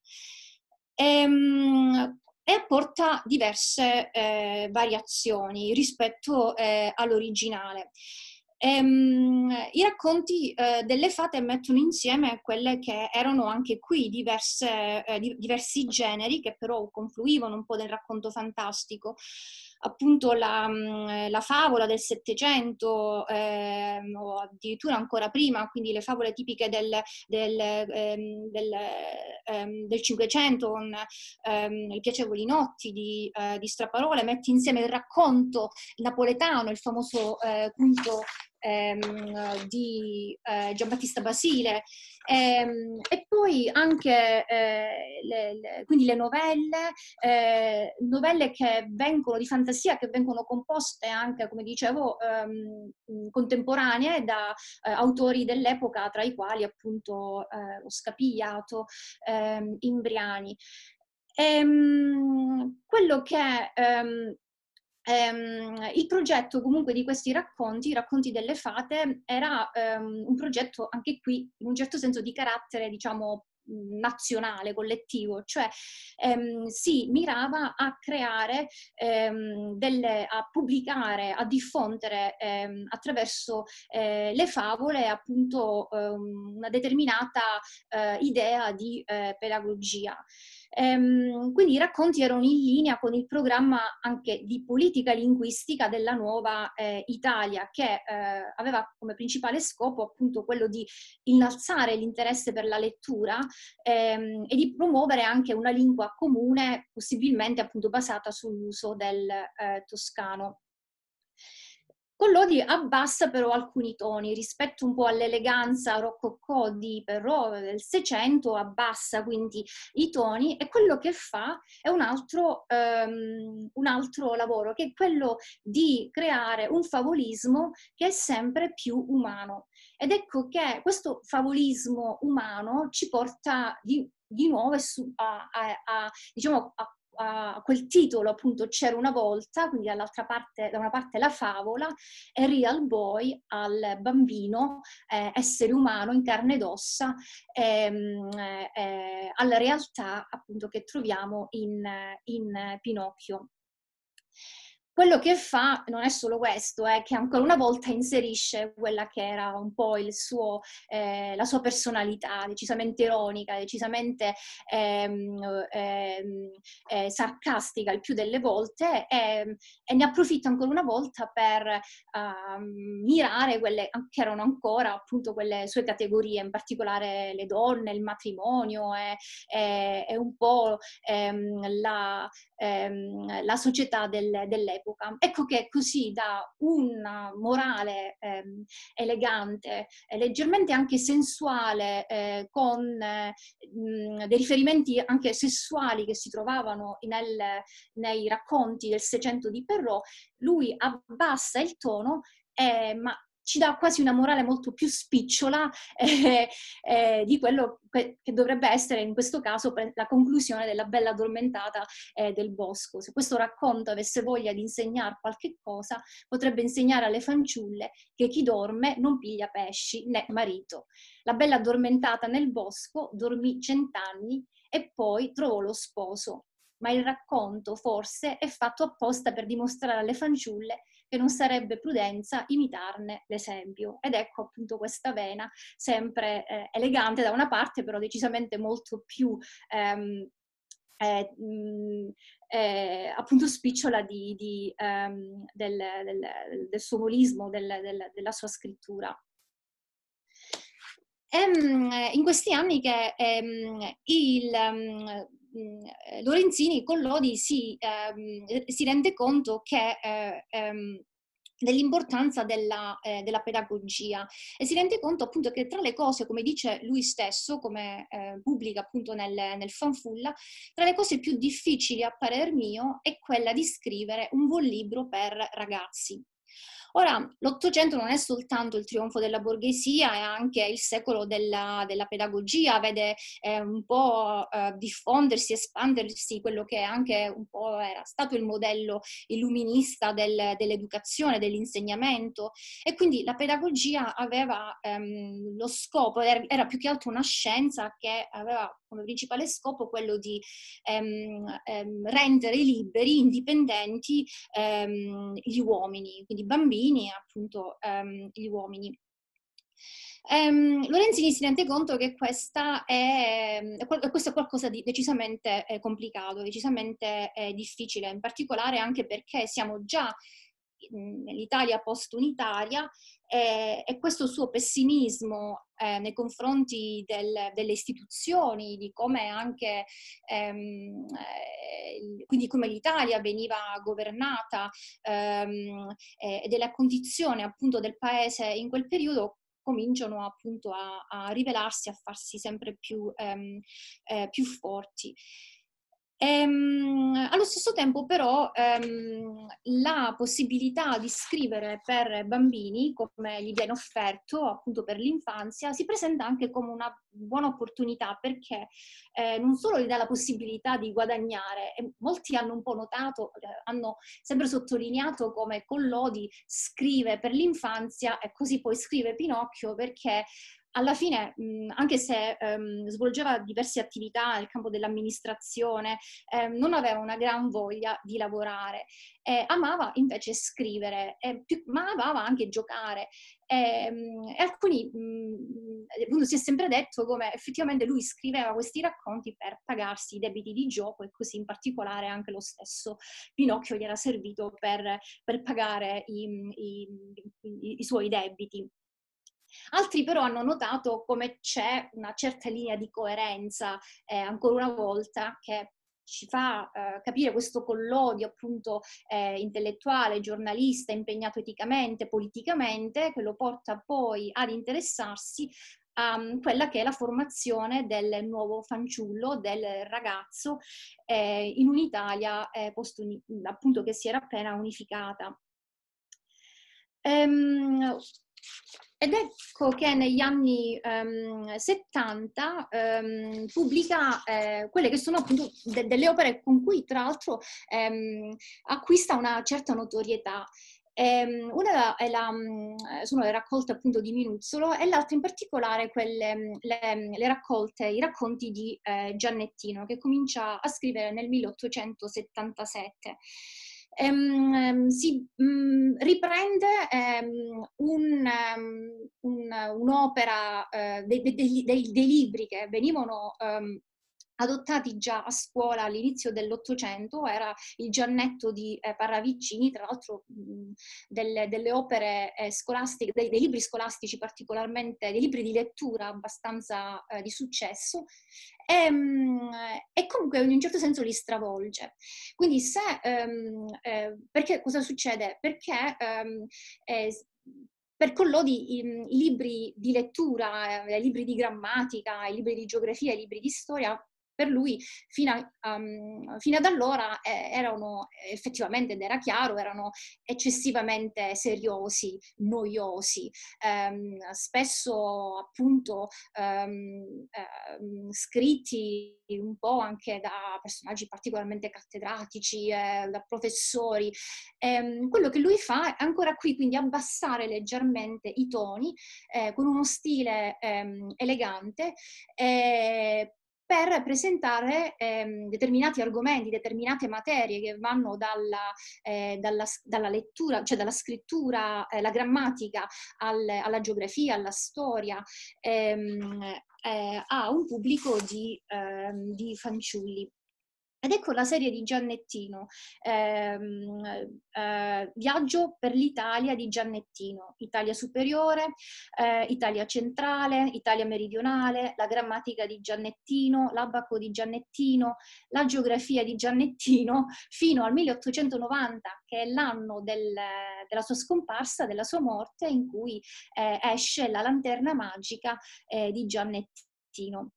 Ehm, e apporta diverse eh, variazioni rispetto eh, all'originale. Ehm, I racconti eh, delle fate mettono insieme quelle che erano anche qui diverse, eh, diversi generi che però confluivano un po' nel racconto fantastico. Appunto la, mm, la favola del Settecento eh, o addirittura ancora prima, quindi le favole tipiche del, del, ehm, del, ehm, del Cinquecento con ehm, i piacevoli notti di, eh, di Straparole, metti insieme il racconto napoletano, il famoso eh, punto ehm, di eh, Giambattista Basile ehm, e poi anche eh, le, le, quindi le novelle, eh, novelle che vengono di fantasia, che vengono composte anche, come dicevo, ehm, contemporanee da eh, autori dell'epoca, tra i quali appunto eh, Scapigliato, ehm, Imbriani. Ehm, quello che ehm, il progetto comunque di questi racconti, i racconti delle fate, era ehm, un progetto anche qui in un certo senso di carattere, diciamo, nazionale, collettivo, cioè ehm, si mirava a creare, ehm, delle, a pubblicare, a diffondere ehm, attraverso eh, le favole appunto ehm, una determinata eh, idea di eh, pedagogia. Ehm, quindi i racconti erano in linea con il programma anche di politica linguistica della nuova eh, Italia, che eh, aveva come principale scopo appunto quello di innalzare l'interesse per la lettura ehm, e di promuovere anche una lingua comune, possibilmente appunto basata sull'uso del eh, toscano. Collodi abbassa però alcuni toni rispetto un po' all'eleganza rococò di Perrault del Seicento, abbassa quindi i toni e quello che fa è un altro, um, un altro lavoro, che è quello di creare un favolismo che è sempre più umano. Ed ecco che questo favolismo umano ci porta di, di nuovo a, a, a, diciamo, a a quel titolo appunto C'era una volta, quindi dall'altra parte, da una parte la favola, e Real Boy al bambino, eh, essere umano in carne ed ossa, ehm, eh, alla realtà appunto che troviamo in, in Pinocchio quello che fa non è solo questo, è che ancora una volta inserisce quella che era un po' suo, eh, la sua personalità, decisamente ironica, decisamente ehm, ehm, eh, sarcastica il più delle volte e, e, ne approfitta ancora una volta per uh, mirare quelle che erano ancora appunto quelle sue categorie, in particolare le donne, il matrimonio e, e, e un po' ehm, la, ehm, la società del, dell'epoca. Ecco che così da una morale ehm, elegante, e leggermente anche sensuale, eh, con eh, mh, dei riferimenti anche sessuali che si trovavano nel, nei racconti del Seicento di Perrault, lui abbassa il tono, eh, ma ci dà quasi una morale molto più spicciola eh, eh, di quello che dovrebbe essere in questo caso la conclusione della bella addormentata eh, del bosco. Se questo racconto avesse voglia di insegnare qualche cosa, potrebbe insegnare alle fanciulle che chi dorme non piglia pesci né marito. La bella addormentata nel bosco dormì cent'anni e poi trovò lo sposo. Ma il racconto forse è fatto apposta per dimostrare alle fanciulle che non sarebbe prudenza imitarne l'esempio. Ed ecco appunto questa vena, sempre eh, elegante da una parte, però decisamente molto più ehm, eh, mh, eh, appunto spicciola di, di, um, del, del, del, suo molismo, del, della sua scrittura. E, um, in questi anni che um, il, Lorenzini con Lodi si, si, rende conto che eh, dell'importanza della, eh, della, pedagogia e si rende conto appunto che tra le cose, come dice lui stesso, come eh, pubblica appunto nel, nel fanfulla, tra le cose più difficili a parer mio è quella di scrivere un buon libro per ragazzi. Ora, l'Ottocento non è soltanto il trionfo della borghesia, è anche il secolo della, della pedagogia, vede eh, un po' eh, diffondersi, espandersi quello che anche un po' era stato il modello illuminista del, dell'educazione, dell'insegnamento. E quindi la pedagogia aveva ehm, lo scopo, era, era più che altro una scienza che aveva come principale scopo quello di ehm, ehm, rendere liberi, indipendenti ehm, gli uomini, quindi i bambini e appunto ehm, gli uomini. Um, Lorenzini si rende conto che questa è, questo è qualcosa di decisamente eh, complicato, decisamente eh, difficile, in particolare anche perché siamo già nell'Italia post-unitaria eh, e questo suo pessimismo eh, nei confronti del, delle istituzioni, di come anche ehm, eh, quindi come l'Italia veniva governata ehm, e della condizione appunto del paese in quel periodo cominciano appunto a, a rivelarsi, a farsi sempre più, ehm, eh, più forti. Ehm, allo stesso tempo però ehm, la possibilità di scrivere per bambini, come gli viene offerto appunto per l'infanzia, si presenta anche come una buona opportunità perché eh, non solo gli dà la possibilità di guadagnare, e molti hanno un po' notato, eh, hanno sempre sottolineato come Collodi scrive per l'infanzia e così poi scrive Pinocchio perché alla fine, mh, anche se ehm, svolgeva diverse attività nel campo dell'amministrazione, ehm, non aveva una gran voglia di lavorare. Eh, amava invece scrivere, eh, più, ma amava anche giocare. Ehm, e alcuni, mh, si è sempre detto come effettivamente lui scriveva questi racconti per pagarsi i debiti di gioco e così in particolare anche lo stesso Pinocchio gli era servito per, per pagare i, i, i, i suoi debiti. Altri però hanno notato come c'è una certa linea di coerenza, eh, ancora una volta, che ci fa eh, capire questo collodio appunto eh, intellettuale, giornalista, impegnato eticamente, politicamente, che lo porta poi ad interessarsi a um, quella che è la formazione del nuovo fanciullo, del ragazzo, eh, in un'Italia eh, appunto che si era appena unificata. Um, ed ecco che negli anni um, 70 um, pubblica eh, quelle che sono appunto de- delle opere con cui tra l'altro um, acquista una certa notorietà. Um, una è la, sono le raccolte appunto di Minuzzolo e l'altra in particolare quelle, le, le raccolte, i racconti di eh, Giannettino che comincia a scrivere nel 1877 ehm, si mh, mm, riprende ehm, un, un, un'opera, eh, dei, dei, dei, dei, libri che venivano ehm, adottati già a scuola all'inizio dell'Ottocento, era il Giannetto di eh, Parravicini, tra l'altro mh, delle, delle, opere eh, scolastiche, dei, dei, libri scolastici particolarmente, dei libri di lettura abbastanza eh, di successo, e, mh, e, comunque in un certo senso li stravolge. Quindi se, ehm, eh, perché cosa succede? Perché ehm, eh, per Collodi i, i, libri di lettura, eh, i libri di grammatica, i libri di geografia, i libri di storia per lui fino, a, um, fino ad allora eh, erano effettivamente, ed era chiaro, erano eccessivamente seriosi, noiosi, ehm, spesso appunto ehm, scritti un po' anche da personaggi particolarmente cattedratici, eh, da professori. Quello che lui fa è ancora qui, quindi abbassare leggermente i toni eh, con uno stile elegante eh, per presentare ehm, determinati argomenti, determinate materie che vanno dalla, eh, dalla, dalla lettura, cioè dalla scrittura, eh, la grammatica, al, alla geografia, alla storia, ehm, eh, a un pubblico di, ehm, di fanciulli. Ed ecco la serie di Giannettino, ehm, eh, Viaggio per l'Italia di Giannettino, Italia superiore, eh, Italia centrale, Italia meridionale, la grammatica di Giannettino, l'abaco di Giannettino, la geografia di Giannettino, fino al 1890, che è l'anno del, della sua scomparsa, della sua morte, in cui eh, esce la lanterna magica eh, di Giannettino.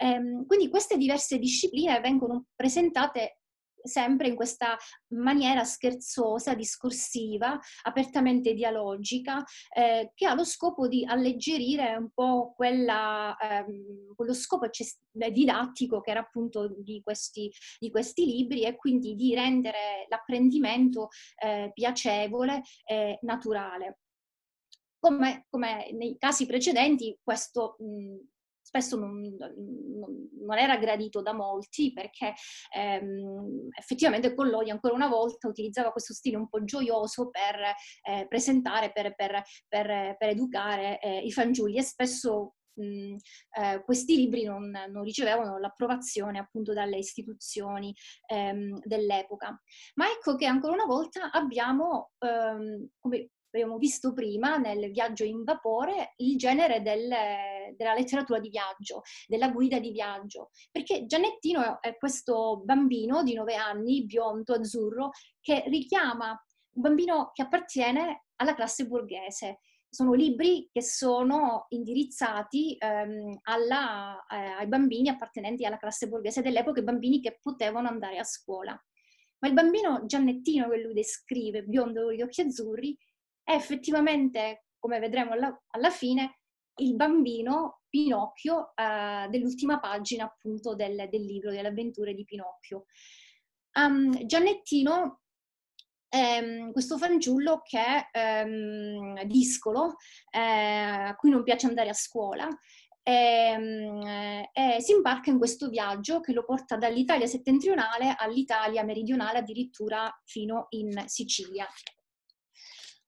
Ehm, quindi queste diverse discipline vengono presentate sempre in questa maniera scherzosa, discorsiva, apertamente dialogica, eh, che ha lo scopo di alleggerire un po' quella, ehm, quello scopo didattico che era appunto di questi, di questi libri e quindi di rendere l'apprendimento eh, piacevole e naturale. Come, come, nei casi precedenti, questo mh, spesso non, non, non, era gradito da molti perché ehm, effettivamente Collodi ancora una volta utilizzava questo stile un po' gioioso per eh, presentare, per, per, per, per educare eh, i fanciulli e spesso Mh, eh, questi libri non, non, ricevevano l'approvazione appunto dalle istituzioni ehm, dell'epoca. Ma ecco che ancora una volta abbiamo, ehm, come abbiamo visto prima nel viaggio in vapore, il genere del, della letteratura di viaggio, della guida di viaggio, perché Giannettino è questo bambino di nove anni, biondo, azzurro, che richiama un bambino che appartiene alla classe borghese. Sono libri che sono indirizzati ehm, alla, eh, ai bambini appartenenti alla classe borghese dell'epoca, bambini che potevano andare a scuola. Ma il bambino Giannettino che lui descrive, biondo con gli occhi azzurri, è effettivamente, come vedremo alla, alla fine, il bambino Pinocchio eh, dell'ultima pagina appunto del, del, libro delle avventure di Pinocchio. Um, Giannettino ehm, questo fanciullo che ehm, discolo, eh, a cui non piace andare a scuola, e, e, si imbarca in questo viaggio che lo porta dall'Italia settentrionale all'Italia meridionale, addirittura fino in Sicilia.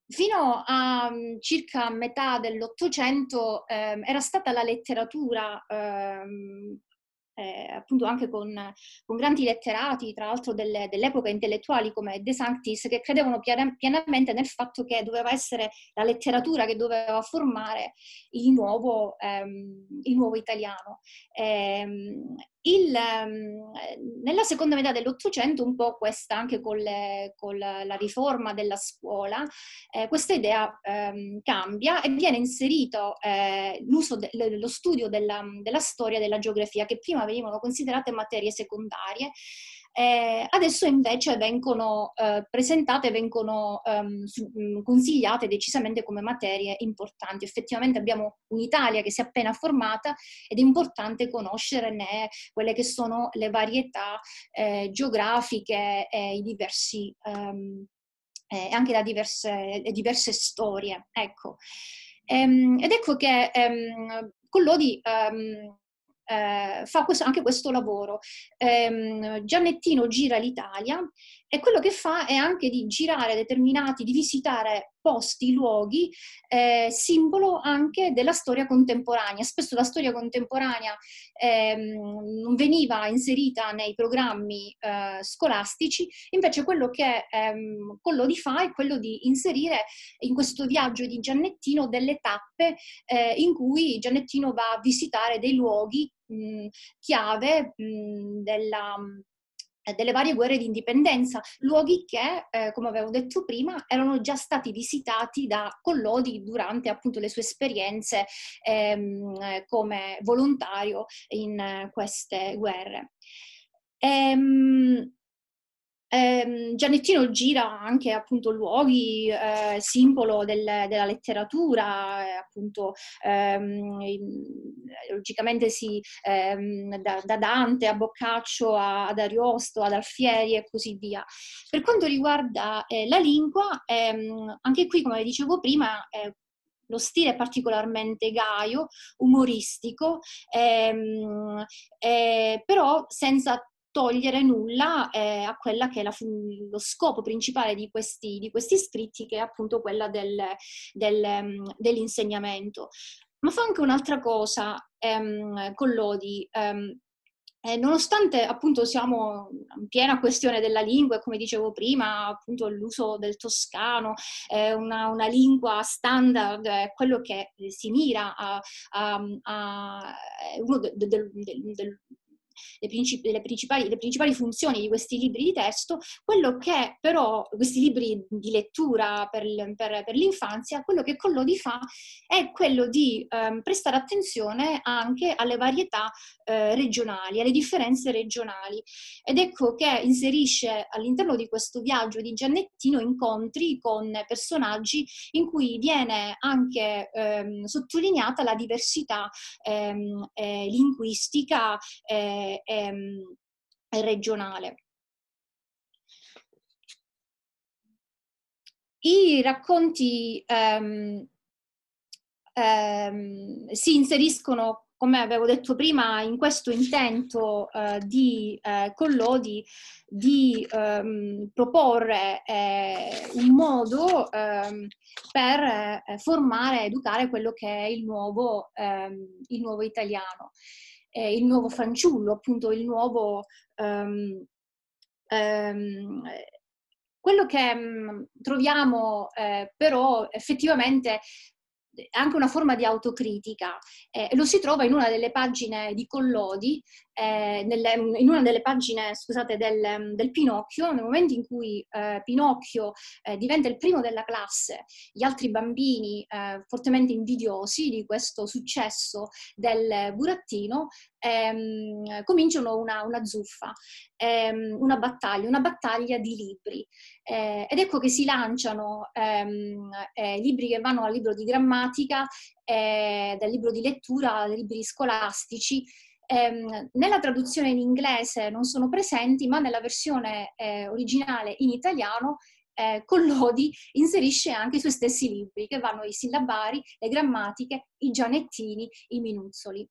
Fino a mm, circa metà dell'Ottocento ehm, era stata la letteratura ehm, eh, appunto anche con, con, grandi letterati, tra l'altro delle, dell'epoca intellettuali come De Sanctis, che credevano pienamente nel fatto che doveva essere la letteratura che doveva formare il nuovo, ehm, il nuovo italiano. Ehm, il, ehm, nella seconda metà dell'Ottocento, un po' questa anche con, le, con la riforma della scuola, eh, questa idea ehm, cambia e viene inserito eh, de, lo studio della, della storia e della geografia, che prima venivano considerate materie secondarie eh, adesso invece vengono eh, presentate, vengono ehm, su, mm, consigliate decisamente come materie importanti. Effettivamente abbiamo un'Italia che si è appena formata ed è importante conoscere quelle che sono le varietà eh, geografiche e i diversi, ehm, e anche le diverse, diverse storie. Ecco. Ehm, ed ecco che ehm, Collodi ehm, eh, fa questo, anche questo lavoro. Eh, Giannettino gira l'Italia e quello che fa è anche di girare determinati, di visitare posti, luoghi, eh, simbolo anche della storia contemporanea. Spesso la storia contemporanea ehm, non veniva inserita nei programmi eh, scolastici, invece quello che ehm, Collodi fa è quello di inserire in questo viaggio di Giannettino delle tappe eh, in cui Giannettino va a visitare dei luoghi mh, chiave mh, della delle varie guerre di indipendenza, luoghi che, eh, come avevo detto prima, erano già stati visitati da Collodi durante appunto le sue esperienze ehm, come volontario in eh, queste guerre. Ehm, eh, Giannettino gira anche appunto luoghi eh, simbolo del, della letteratura, eh, appunto ehm, logicamente si, ehm, da, da, Dante a Boccaccio a, ad Ariosto, ad Alfieri e così via. Per quanto riguarda eh, la lingua, ehm, anche qui come dicevo prima, lo stile è particolarmente gaio, umoristico, ehm, eh, però senza togliere nulla eh, a quella che è la, lo scopo principale di questi, di questi, scritti, che è appunto quella del, del, mm, dell'insegnamento. Ma fa anche un'altra cosa, ehm, Collodi. Ehm, eh, nonostante appunto siamo in piena questione della lingua, come dicevo prima, appunto l'uso del toscano, eh, una, una, lingua standard, è quello che si mira a, a, a uno de, de, de, le, princip- le, principali, le, principali, funzioni di questi libri di testo, quello che però, questi libri di lettura per, per, per l'infanzia, quello che Collodi fa è quello di ehm, prestare attenzione anche alle varietà eh, regionali, alle differenze regionali. Ed ecco che inserisce all'interno di questo viaggio di Giannettino incontri con personaggi in cui viene anche ehm, sottolineata la diversità ehm, eh, linguistica eh, ehm, regionale. I racconti ehm, ehm, si inseriscono, come avevo detto prima, in questo intento eh, di eh, Collodi di ehm, proporre eh, un modo ehm, per eh, formare, educare quello che è il nuovo, ehm, il nuovo italiano eh, il nuovo fanciullo, appunto il nuovo... Um, um, quello che um, troviamo eh, però effettivamente anche una forma di autocritica. Eh, lo si trova in una delle pagine di Collodi, eh, nelle, in una delle pagine scusate, del, del, Pinocchio, nel momento in cui eh, Pinocchio eh, diventa il primo della classe, gli altri bambini eh, fortemente invidiosi di questo successo del burattino ehm, cominciano una, una zuffa, ehm, una battaglia, una battaglia di libri. Eh, ed ecco che si lanciano ehm, eh, libri che vanno al libro di grammatica, dal libro di lettura, dai libri scolastici. Ehm, nella traduzione in inglese non sono presenti, ma nella versione eh, originale in italiano eh, Collodi inserisce anche i suoi stessi libri, che vanno i sillabari, le grammatiche, i gianettini, i minuzzoli.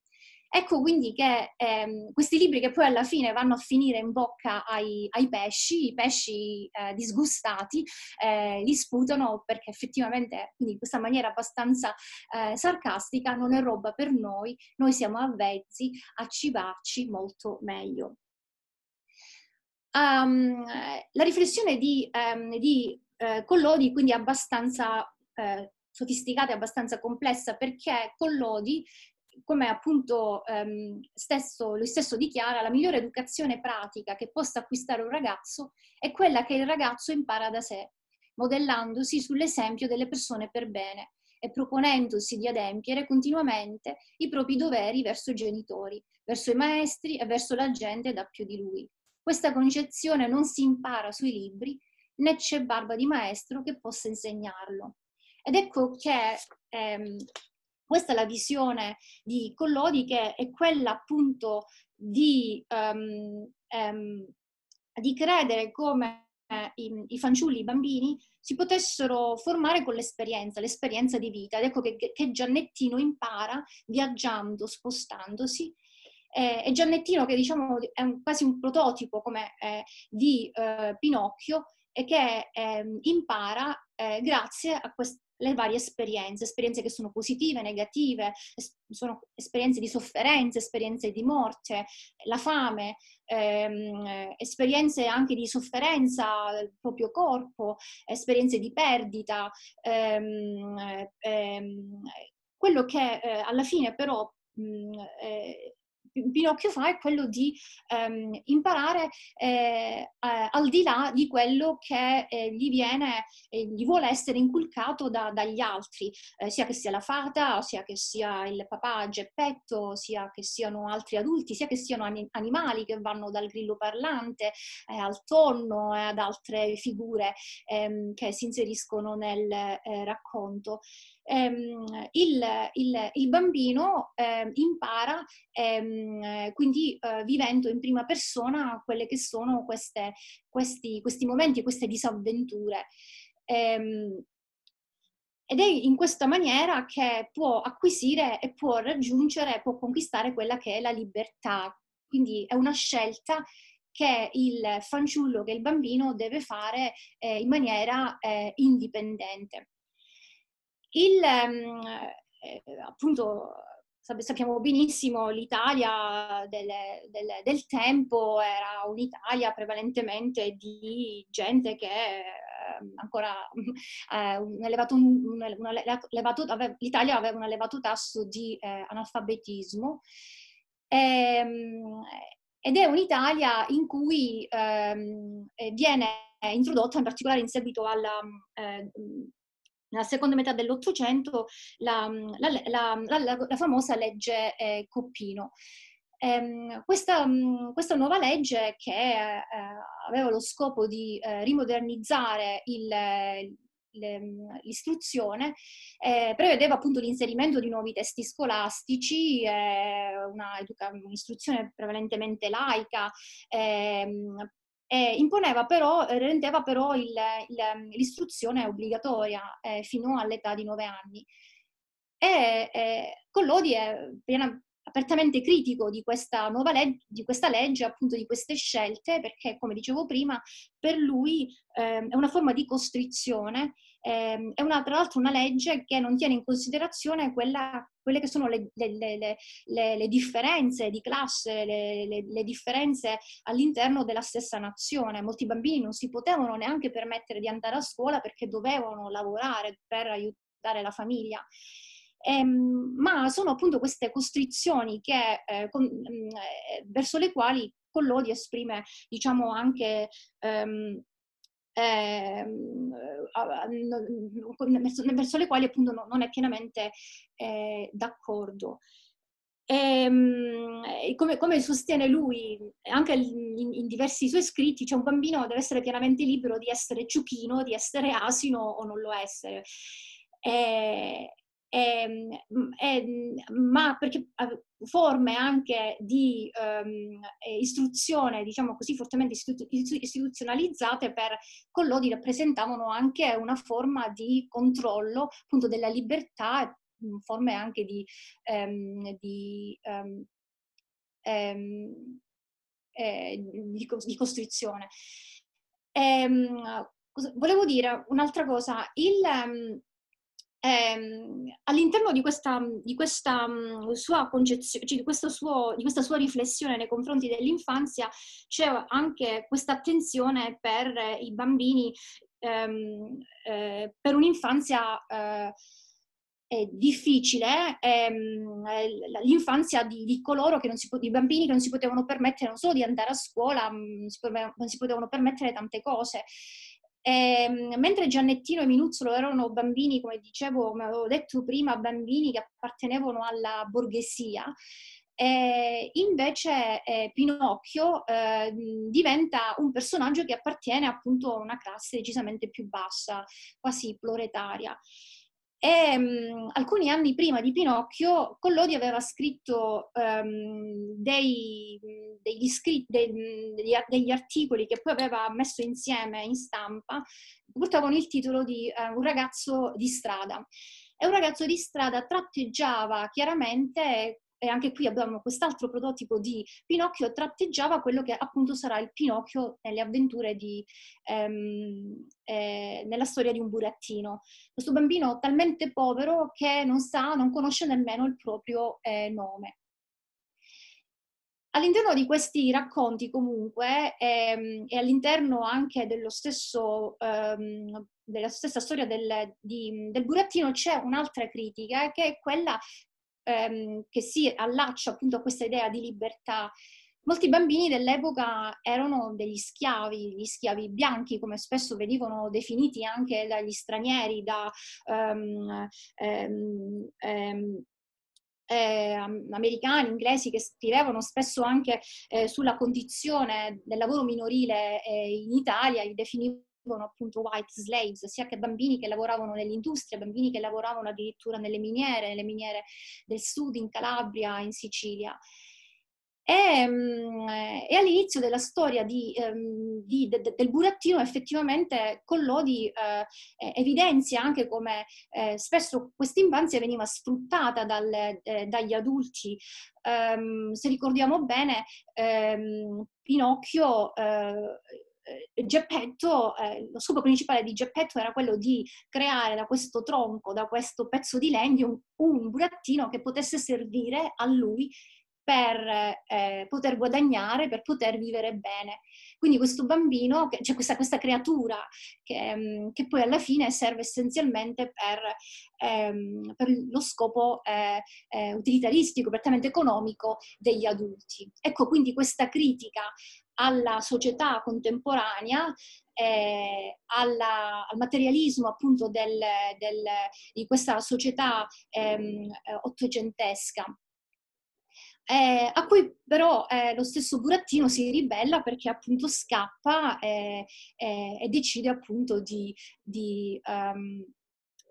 Ecco quindi che ehm, questi libri che poi alla fine vanno a finire in bocca ai, ai pesci, i pesci eh, disgustati eh, li sputano perché effettivamente, in questa maniera abbastanza eh, sarcastica, non è roba per noi, noi siamo avvezzi a cibarci molto meglio. Um, la riflessione di, um, di eh, Collodi quindi è abbastanza eh, sofisticata e abbastanza complessa perché Collodi come appunto ehm, stesso, lui stesso dichiara, la migliore educazione pratica che possa acquistare un ragazzo è quella che il ragazzo impara da sé, modellandosi sull'esempio delle persone per bene e proponendosi di adempiere continuamente i propri doveri verso i genitori, verso i maestri e verso la gente da più di lui. Questa concezione non si impara sui libri, né c'è barba di maestro che possa insegnarlo. Ed ecco che ehm, questa è la visione di Collodi che è quella appunto di, um, um, di credere come i, i, fanciulli, i bambini, si potessero formare con l'esperienza, l'esperienza di vita. Ed ecco che, che Giannettino impara viaggiando, spostandosi. Eh, e Giannettino, che diciamo è un, quasi un prototipo come, eh, di eh, Pinocchio, e che ehm, impara eh, grazie a quest- le varie esperienze, esperienze che sono positive, negative, es- sono esperienze di sofferenza, esperienze di morte, la fame, ehm, esperienze anche di sofferenza del proprio corpo, esperienze di perdita. Ehm, ehm, quello che eh, alla fine però mh, eh, Pinocchio fa è quello di ehm, imparare eh, eh, al di là di quello che eh, gli viene, eh, gli vuole essere inculcato da, dagli altri, eh, sia che sia la fata, sia che sia il papà Geppetto, sia che siano altri adulti, sia che siano animali che vanno dal grillo parlante eh, al tonno e ad altre figure ehm, che si inseriscono nel racconto ehm, il, il, il, bambino eh, impara, ehm, quindi eh, vivendo in prima persona quelle che sono queste, questi, questi momenti, queste disavventure. Ehm, ed è in questa maniera che può acquisire e può raggiungere, può conquistare quella che è la libertà. Quindi è una scelta che il fanciullo, che il bambino deve fare eh, in maniera eh, indipendente. Il, ehm, eh, appunto, sappiamo benissimo, l'Italia del, del, del, tempo era un'Italia prevalentemente di gente che eh, ancora eh, un elevato, un, elevato, aveva, l'Italia aveva un elevato tasso di eh, analfabetismo. Ehm, ed è un'Italia in cui ehm, viene introdotta in particolare in seguito alla eh, nella seconda metà dell'Ottocento la, la, la, la, famosa legge eh, Coppino. Eh, questa, questa, nuova legge che eh, aveva lo scopo di eh, rimodernizzare il, l'istruzione eh, prevedeva appunto l'inserimento di nuovi testi scolastici, eh, una un'istruzione prevalentemente laica, eh, eh, imponeva però, eh, rendeva però il, il, ehm, l'istruzione obbligatoria eh, fino all'età di nove anni. E eh, Collodi è piena, apertamente critico di questa nuova legge, di questa legge, appunto di queste scelte, perché come dicevo prima, per lui eh, è una forma di costrizione eh, è una, tra l'altro una legge che non tiene in considerazione quella, quelle che sono le, le, le, le differenze di classe, le, differenze all'interno della stessa nazione. Molti bambini non si potevano neanche permettere di andare a scuola perché dovevano lavorare per aiutare la famiglia. Ehm, ma sono appunto queste costrizioni che, eh, con, eh, verso le quali Collodi esprime, diciamo, anche ehm, eh, verso le quali appunto non è pienamente eh, d'accordo. E, ehm, come, come, sostiene lui, anche in, in, diversi suoi scritti, cioè un bambino deve essere pienamente libero di essere ciuchino, di essere asino o non lo essere. E, e, e, ma perché forme anche di um, istruzione, diciamo così, fortemente istitu- istituzionalizzate per Collodi rappresentavano anche una forma di controllo appunto della libertà, forme anche di, um, di, um, eh, di, di costruzione. volevo dire un'altra cosa, il ehm, all'interno di questa, di questa um, sua concezione, cioè di, suo, di, questa sua riflessione nei confronti dell'infanzia, c'è anche questa attenzione per i bambini, ehm, eh, per un'infanzia eh, difficile ehm, l'infanzia di, di, coloro che non si, di bambini che non si potevano permettere non solo di andare a scuola, ma non si, non si potevano permettere tante cose. E, ehm, mentre Giannettino e Minuzzolo erano bambini, come dicevo, come avevo detto prima, bambini che appartenevano alla borghesia, eh, invece eh, Pinocchio eh, diventa un personaggio che appartiene appunto a una classe decisamente più bassa, quasi proletaria. E, um, alcuni anni prima di Pinocchio, Collodi aveva scritto um, dei, degli, scritti, dei, degli, articoli che poi aveva messo insieme in stampa, portavano il titolo di uh, Un ragazzo di strada. E un ragazzo di strada tratteggiava chiaramente e anche qui abbiamo quest'altro prototipo di Pinocchio, tratteggiava quello che appunto sarà il Pinocchio nelle avventure di, ehm, eh, nella storia di un burattino. Questo bambino talmente povero che non sa, non conosce nemmeno il proprio eh, nome. All'interno di questi racconti comunque ehm, e all'interno anche stesso, ehm, della stessa storia del, di, del burattino c'è un'altra critica che è quella ehm, che si allaccia appunto a questa idea di libertà. Molti bambini dell'epoca erano degli schiavi, gli schiavi bianchi, come spesso venivano definiti anche dagli stranieri, da um, um, um, eh, americani, inglesi che scrivevano spesso anche eh, sulla condizione del lavoro minorile eh, in Italia, li definivano appunto white slaves, sia che bambini che lavoravano nell'industria, bambini che lavoravano addirittura nelle miniere, nelle miniere del sud, in Calabria, in Sicilia. E, mm, e, all'inizio della storia di, um, di, de, del burattino effettivamente Collodi eh, evidenzia anche come eh, spesso questa infanzia veniva sfruttata dal, eh, dagli adulti. Um, se ricordiamo bene, um, Pinocchio eh, Geppetto, eh, lo scopo principale di Geppetto era quello di creare da questo tronco, da questo pezzo di legno, un, un burattino che potesse servire a lui per eh, poter guadagnare, per poter vivere bene. Quindi questo bambino, cioè questa, questa creatura che, mm, che, poi alla fine serve essenzialmente per, ehm, per lo scopo eh, eh, utilitaristico, prettamente economico degli adulti. Ecco quindi questa critica alla società contemporanea eh, alla, al materialismo appunto del, del, di questa società ehm, ottocentesca eh, a cui però eh, lo stesso burattino si ribella perché appunto scappa eh, e decide appunto di, di, um,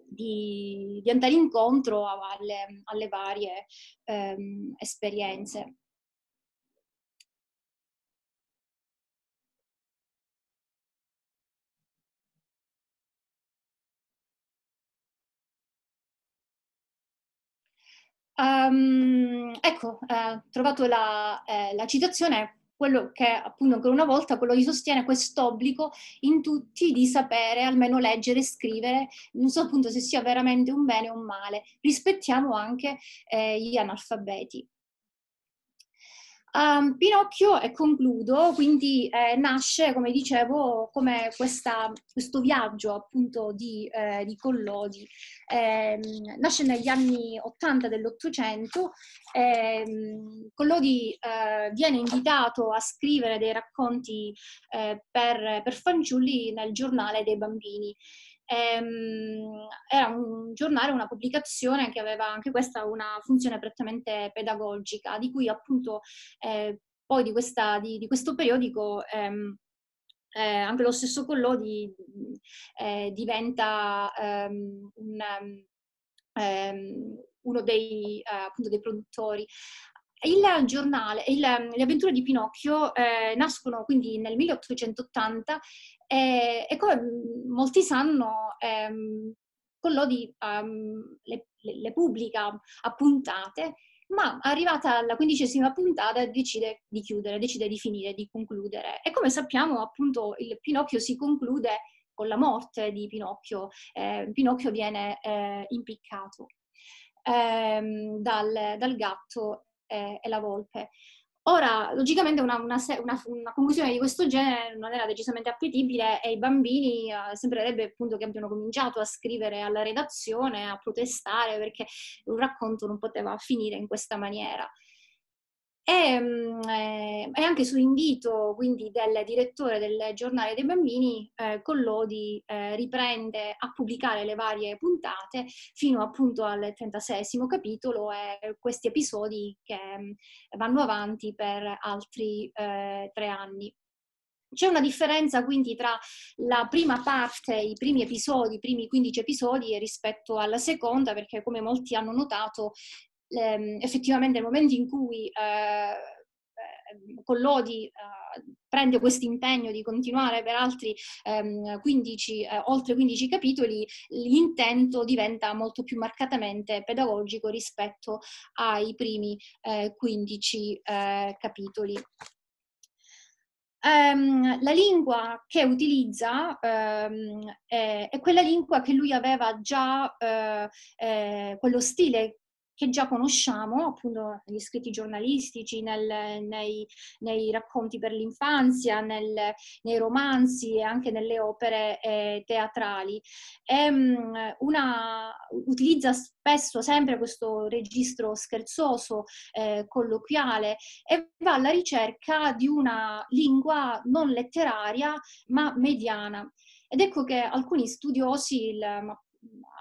di, di, andare incontro alle, alle varie um, esperienze. Um, ecco, eh, trovato la, eh, la citazione, quello che appunto ancora una volta quello gli sostiene quest'obbligo in tutti di sapere almeno leggere e scrivere, non so appunto se sia veramente un bene o un male, rispettiamo anche eh, gli analfabeti. Um, Pinocchio, e concludo, quindi eh, nasce, come dicevo, come questa, questo viaggio appunto di, eh, di Collodi. Eh, nasce negli anni 80 dell'Ottocento. Ehm, Collodi eh, viene invitato a scrivere dei racconti eh, per, per fanciulli nel giornale dei bambini. Ehm, era un giornale, una pubblicazione che aveva anche questa una funzione prettamente pedagogica, di cui appunto eh, poi di, questa, di, di, questo periodico ehm, eh, anche lo stesso Collodi eh, diventa ehm, un, ehm, uno dei, eh, appunto, dei produttori. Il giornale, il, le avventure di Pinocchio eh, nascono quindi nel 1880 e, e come molti sanno, ehm, Collodi um, le, le, le, pubblica a puntate, ma arrivata alla quindicesima puntata decide di chiudere, decide di finire, di concludere. E come sappiamo, appunto, il Pinocchio si conclude con la morte di Pinocchio. Eh, Pinocchio viene eh, impiccato ehm, dal, dal, gatto eh, e la volpe. Ora, logicamente una, una, una, una, conclusione di questo genere non era decisamente appetibile e i bambini eh, sembrerebbe appunto che abbiano cominciato a scrivere alla redazione, a protestare perché un racconto non poteva finire in questa maniera. E, mm, eh, e, anche su invito quindi del direttore del giornale dei bambini, eh, Collodi eh, riprende a pubblicare le varie puntate fino appunto al 36 capitolo e questi episodi che mm, vanno avanti per altri eh, tre anni. C'è una differenza quindi tra la prima parte, i primi episodi, i primi 15 episodi rispetto alla seconda, perché come molti hanno notato ehm, effettivamente nel momento in cui eh, ehm, Collodi eh, prende questo impegno di continuare per altri ehm, 15, eh, oltre 15 capitoli, l'intento diventa molto più marcatamente pedagogico rispetto ai primi 15 eh, eh, capitoli. Um, la lingua che utilizza um, è, è, quella lingua che lui aveva già, uh, quello stile che già conosciamo, appunto negli scritti giornalistici, nel, nei, nei, racconti per l'infanzia, nel, nei romanzi e anche nelle opere eh, teatrali. E, um, una, utilizza spesso sempre questo registro scherzoso, eh, colloquiale e va alla ricerca di una lingua non letteraria ma mediana. Ed ecco che alcuni studiosi, il,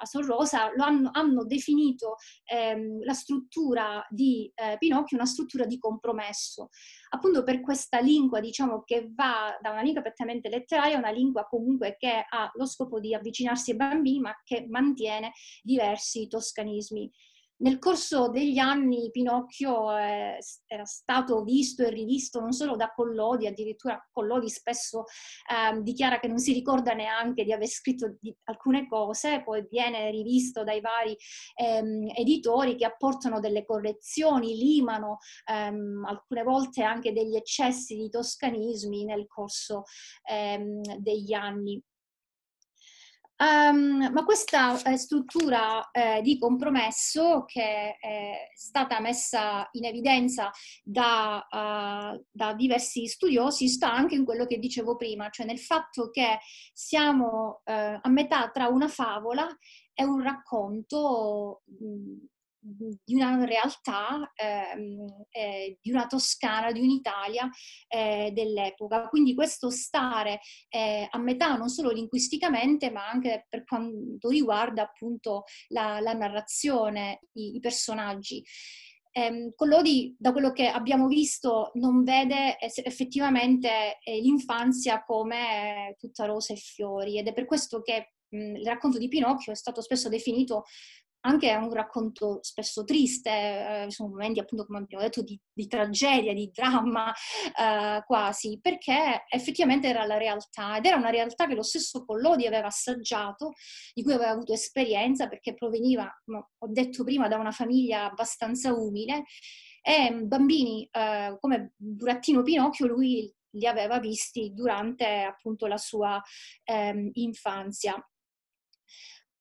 a Sorrosa lo hanno, hanno definito ehm, la struttura di eh, Pinocchio una struttura di compromesso, appunto per questa lingua diciamo che va da una lingua prettamente letteraria a una lingua comunque che ha lo scopo di avvicinarsi ai bambini ma che mantiene diversi toscanismi. Nel corso degli anni Pinocchio eh, era stato visto e rivisto non solo da Collodi, addirittura Collodi spesso eh, dichiara che non si ricorda neanche di aver scritto di alcune cose, poi viene rivisto dai vari ehm, editori che apportano delle correzioni, limano ehm, alcune volte anche degli eccessi di toscanismi nel corso ehm, degli anni. Um, ma questa eh, struttura eh, di compromesso che è stata messa in evidenza da, uh, da, diversi studiosi sta anche in quello che dicevo prima, cioè nel fatto che siamo uh, a metà tra una favola e un racconto mh, di una realtà, ehm, eh, di una Toscana, di un'Italia eh, dell'epoca. Quindi questo stare eh, a metà non solo linguisticamente, ma anche per quanto riguarda appunto la, la narrazione, i, i personaggi. Eh, Collodi, da quello che abbiamo visto, non vede effettivamente eh, l'infanzia come eh, tutta rose e fiori ed è per questo che il racconto di Pinocchio è stato spesso definito anche è un racconto spesso triste, eh, sono momenti appunto come abbiamo detto di, di tragedia, di dramma eh, quasi, perché effettivamente era la realtà ed era una realtà che lo stesso Collodi aveva assaggiato, di cui aveva avuto esperienza perché proveniva, come ho detto prima, da una famiglia abbastanza umile e bambini eh, come Burattino Pinocchio lui li aveva visti durante appunto la sua ehm, infanzia.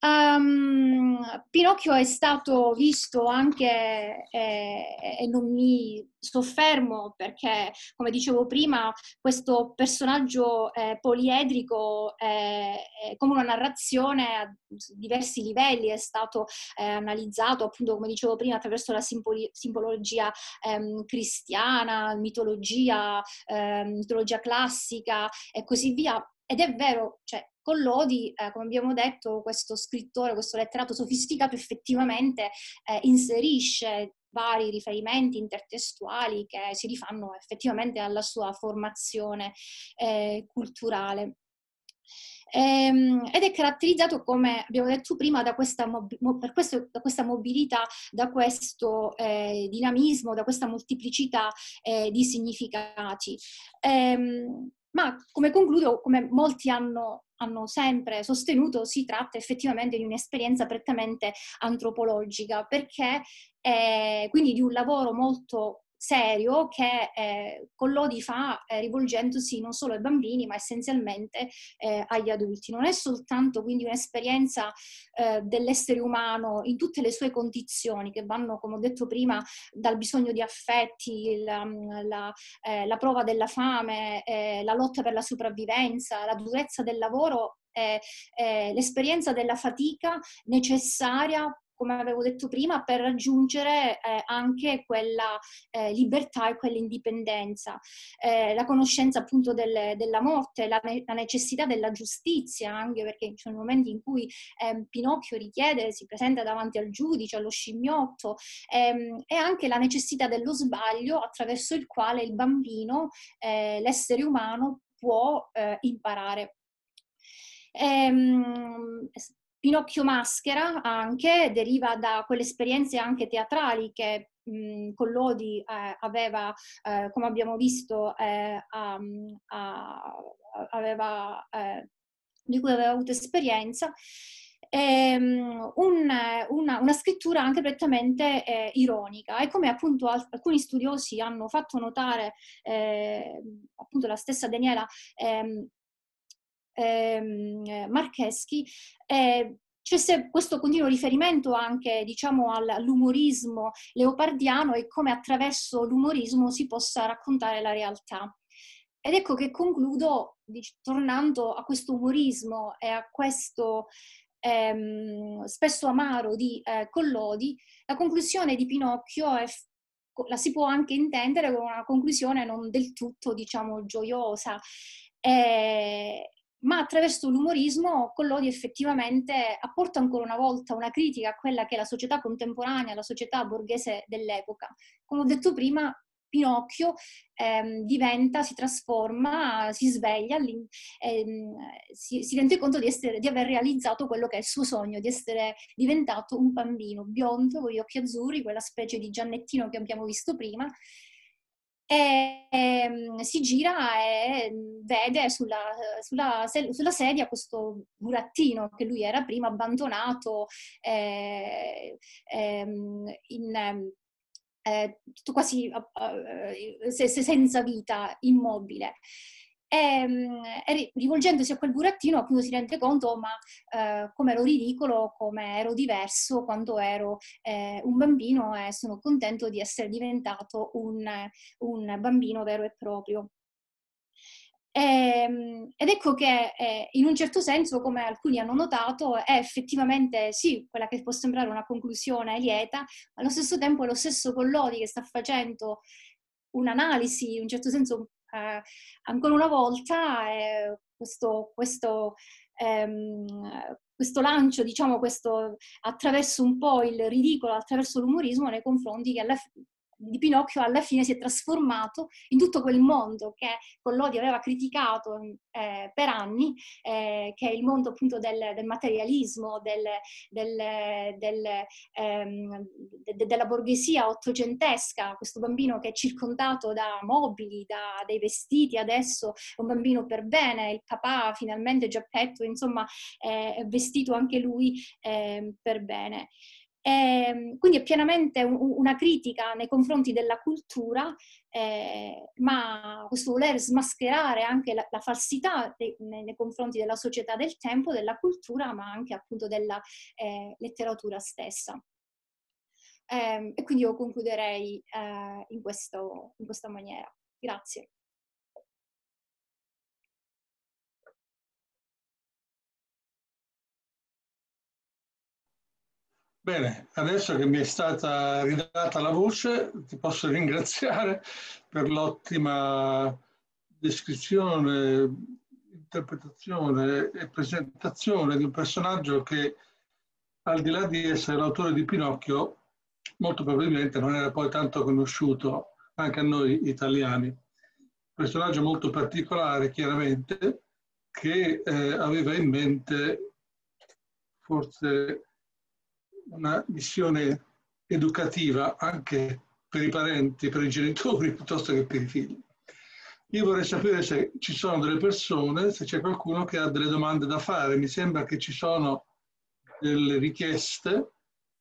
Um, Pinocchio è stato visto anche, eh, e non mi soffermo perché, come dicevo prima, questo personaggio eh, poliedrico eh, come una narrazione a diversi livelli è stato eh, analizzato, appunto, come dicevo prima, attraverso la simboli- simbologia ehm, cristiana, mitologia, ehm, mitologia classica e così via. Ed è vero, cioè, con Lodi, eh, come abbiamo detto, questo scrittore, questo letterato sofisticato effettivamente eh, inserisce vari riferimenti intertestuali che si rifanno effettivamente alla sua formazione eh, culturale. Ehm, ed è caratterizzato, come abbiamo detto prima, da questa, mob- questo, da questa mobilità, da questo eh, dinamismo, da questa molteplicità eh, di significati. Ehm, ma come concludo, come molti hanno, hanno, sempre sostenuto, si tratta effettivamente di un'esperienza prettamente antropologica, perché eh, quindi di un lavoro molto serio che eh, Collodi fa eh, rivolgendosi non solo ai bambini ma essenzialmente eh, agli adulti. Non è soltanto quindi un'esperienza eh, dell'essere umano in tutte le sue condizioni che vanno, come ho detto prima, dal bisogno di affetti, la, la, eh, la prova della fame, eh, la lotta per la sopravvivenza, la durezza del lavoro l'esperienza della fatica necessaria come avevo detto prima, per raggiungere eh, anche quella eh, libertà e quell'indipendenza, eh, la conoscenza appunto del, della morte, la, la, necessità della giustizia, anche perché ci sono momenti in cui ehm, Pinocchio richiede, si presenta davanti al giudice, allo scimmiotto, ehm, e anche la necessità dello sbaglio attraverso il quale il bambino, eh, l'essere umano, può eh, imparare. Ehm, Pinocchio Maschera anche deriva da quelle esperienze anche teatrali che mh, Collodi eh, aveva, eh, come abbiamo visto, eh, a, a, aveva, eh, di cui aveva avuto esperienza. Ehm, un, una, una, scrittura anche prettamente eh, ironica e come appunto alcuni studiosi hanno fatto notare eh, appunto la stessa Daniela ehm, ehm, Marcheschi, eh, c'è questo continuo riferimento anche diciamo, all'umorismo leopardiano e come attraverso l'umorismo si possa raccontare la realtà. Ed ecco che concludo tornando a questo umorismo e a questo ehm, spesso amaro di eh, Collodi, la conclusione di Pinocchio è, la si può anche intendere come una conclusione non del tutto, diciamo, gioiosa. Eh, ma attraverso l'umorismo Collodi effettivamente apporta ancora una volta una critica a quella che è la società contemporanea, la società borghese dell'epoca. Come ho detto prima, Pinocchio ehm, diventa, si trasforma, si sveglia, ehm, si, si, rende conto di, essere, di, aver realizzato quello che è il suo sogno, di essere diventato un bambino biondo, con gli occhi azzurri, quella specie di Giannettino che abbiamo visto prima, e, e ehm, si gira e vede sulla, sulla, sulla, sedia questo burattino che lui era prima abbandonato eh, eh, in, eh, quasi se, se senza vita, immobile. Ehm, e, rivolgendosi a quel burattino appunto si rende conto ma eh, come ero ridicolo, come ero diverso quando ero eh, un bambino e sono contento di essere diventato un, un bambino vero e proprio. E, ehm, ed ecco che eh, in un certo senso, come alcuni hanno notato, è effettivamente sì, quella che può sembrare una conclusione lieta, ma allo stesso tempo è lo stesso Collodi che sta facendo un'analisi, in un certo senso, eh, ancora una volta, eh, questo, questo, ehm, questo lancio, diciamo, questo, attraverso un po' il ridicolo, attraverso l'umorismo nei confronti che alla, di Pinocchio alla fine si è trasformato in tutto quel mondo che Collodi aveva criticato eh, per anni, eh, che è il mondo appunto del, del materialismo, del, del, del, ehm, de, della borghesia ottocentesca, questo bambino che è circondato da mobili, da dei vestiti, adesso è un bambino per bene, il papà finalmente Geppetto, insomma, è vestito anche lui eh, per bene. E, ehm, quindi è pienamente un, una critica nei confronti della cultura, eh, ma questo voler smascherare anche la, la falsità de, nei, nei, confronti della società del tempo, della cultura, ma anche appunto della eh, letteratura stessa. Eh, e quindi io concluderei eh, in, questo, in questa maniera. Grazie. Bene, adesso che mi è stata ridata la voce, ti posso ringraziare per l'ottima descrizione, interpretazione e presentazione di un personaggio che, al di là di essere l'autore di Pinocchio, molto probabilmente non era poi tanto conosciuto anche a noi italiani. Un personaggio molto particolare, chiaramente, che eh, aveva in mente forse una missione educativa anche per i parenti, per i genitori, piuttosto che per i figli. Io vorrei sapere se ci sono delle persone, se c'è qualcuno che ha delle domande da fare. Mi sembra che ci sono delle richieste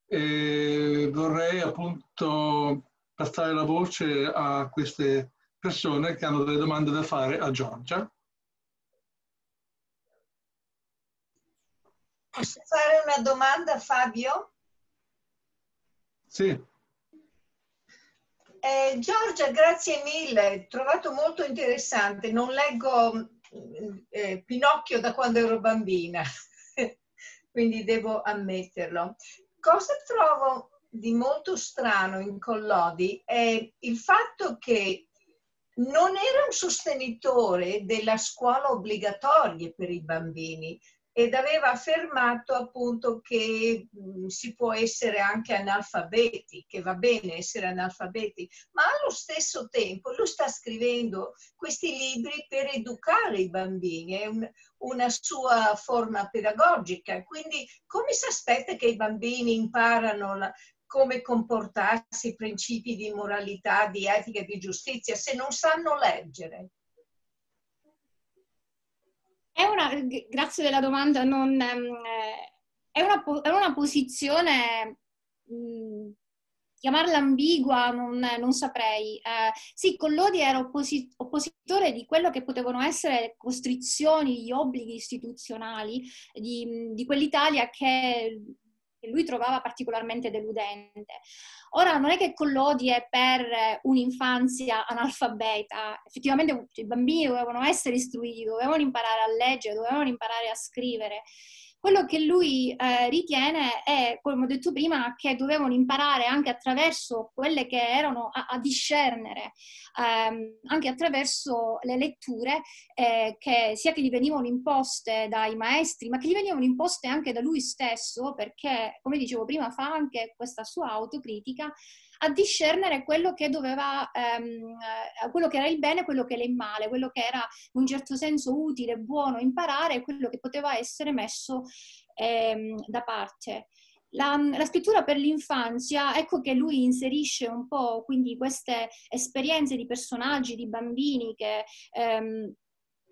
e vorrei appunto passare la voce a queste persone che hanno delle domande da fare a Giorgia. Posso fare una domanda, Fabio? Sì. Eh, Giorgia, grazie mille, trovato molto interessante. Non leggo eh, Pinocchio da quando ero bambina, quindi devo ammetterlo. Cosa trovo di molto strano in Collodi è il fatto che non era un sostenitore della scuola obbligatoria per i bambini, ed aveva affermato appunto che mh, si può essere anche analfabeti, che va bene essere analfabeti, ma allo stesso tempo lui sta scrivendo questi libri per educare i bambini, è un, una sua forma pedagogica, quindi come si aspetta che i bambini imparano la, come comportarsi, principi di moralità, di etica di giustizia, se non sanno leggere? È una, grazie della domanda, non, eh, è, una, è, una, posizione mm, chiamarla ambigua non, non saprei. Eh, sì, Collodi era opposi- oppositore di quello che potevano essere le costrizioni, gli obblighi istituzionali di, di quell'Italia che che lui trovava particolarmente deludente. Ora, non è che Collodi è per un'infanzia analfabeta, effettivamente i bambini dovevano essere istruiti, dovevano imparare a leggere, dovevano imparare a scrivere. Quello che lui eh, ritiene è, come ho detto prima, che dovevano imparare anche attraverso quelle che erano a, a discernere, ehm, anche attraverso le letture, eh, che sia che gli venivano imposte dai maestri, ma che gli venivano imposte anche da lui stesso, perché, come dicevo prima, fa anche questa sua autocritica a discernere quello che doveva, ehm, eh, quello che era il bene, quello che era il male, quello che era in un certo senso utile, buono imparare e quello che poteva essere messo ehm, da parte. La, la, scrittura per l'infanzia, ecco che lui inserisce un po' quindi queste esperienze di personaggi, di bambini che, ehm,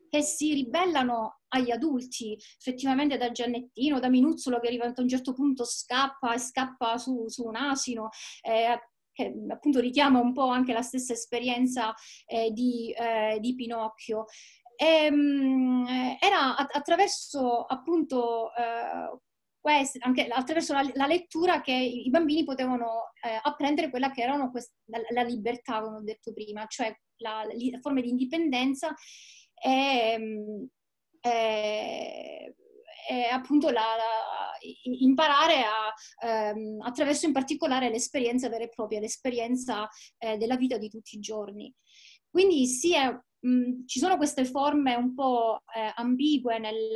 che si ribellano agli adulti, effettivamente da Giannettino, da Minuzzolo che arriva a un certo punto scappa e scappa su, su un asino, eh, che appunto richiama un po' anche la stessa esperienza eh, di, eh, di, Pinocchio. E, ehm, mh, era attraverso appunto eh, quest, anche attraverso la, la, lettura che i bambini potevano eh, apprendere quella che erano quest, la, la, libertà, come ho detto prima, cioè la, la forma di indipendenza e, e eh, appunto la, la, imparare a, ehm, attraverso in particolare l'esperienza vera e propria, l'esperienza eh, della vita di tutti i giorni. Quindi sì, è, mh, ci sono queste forme un po' eh, ambigue nel,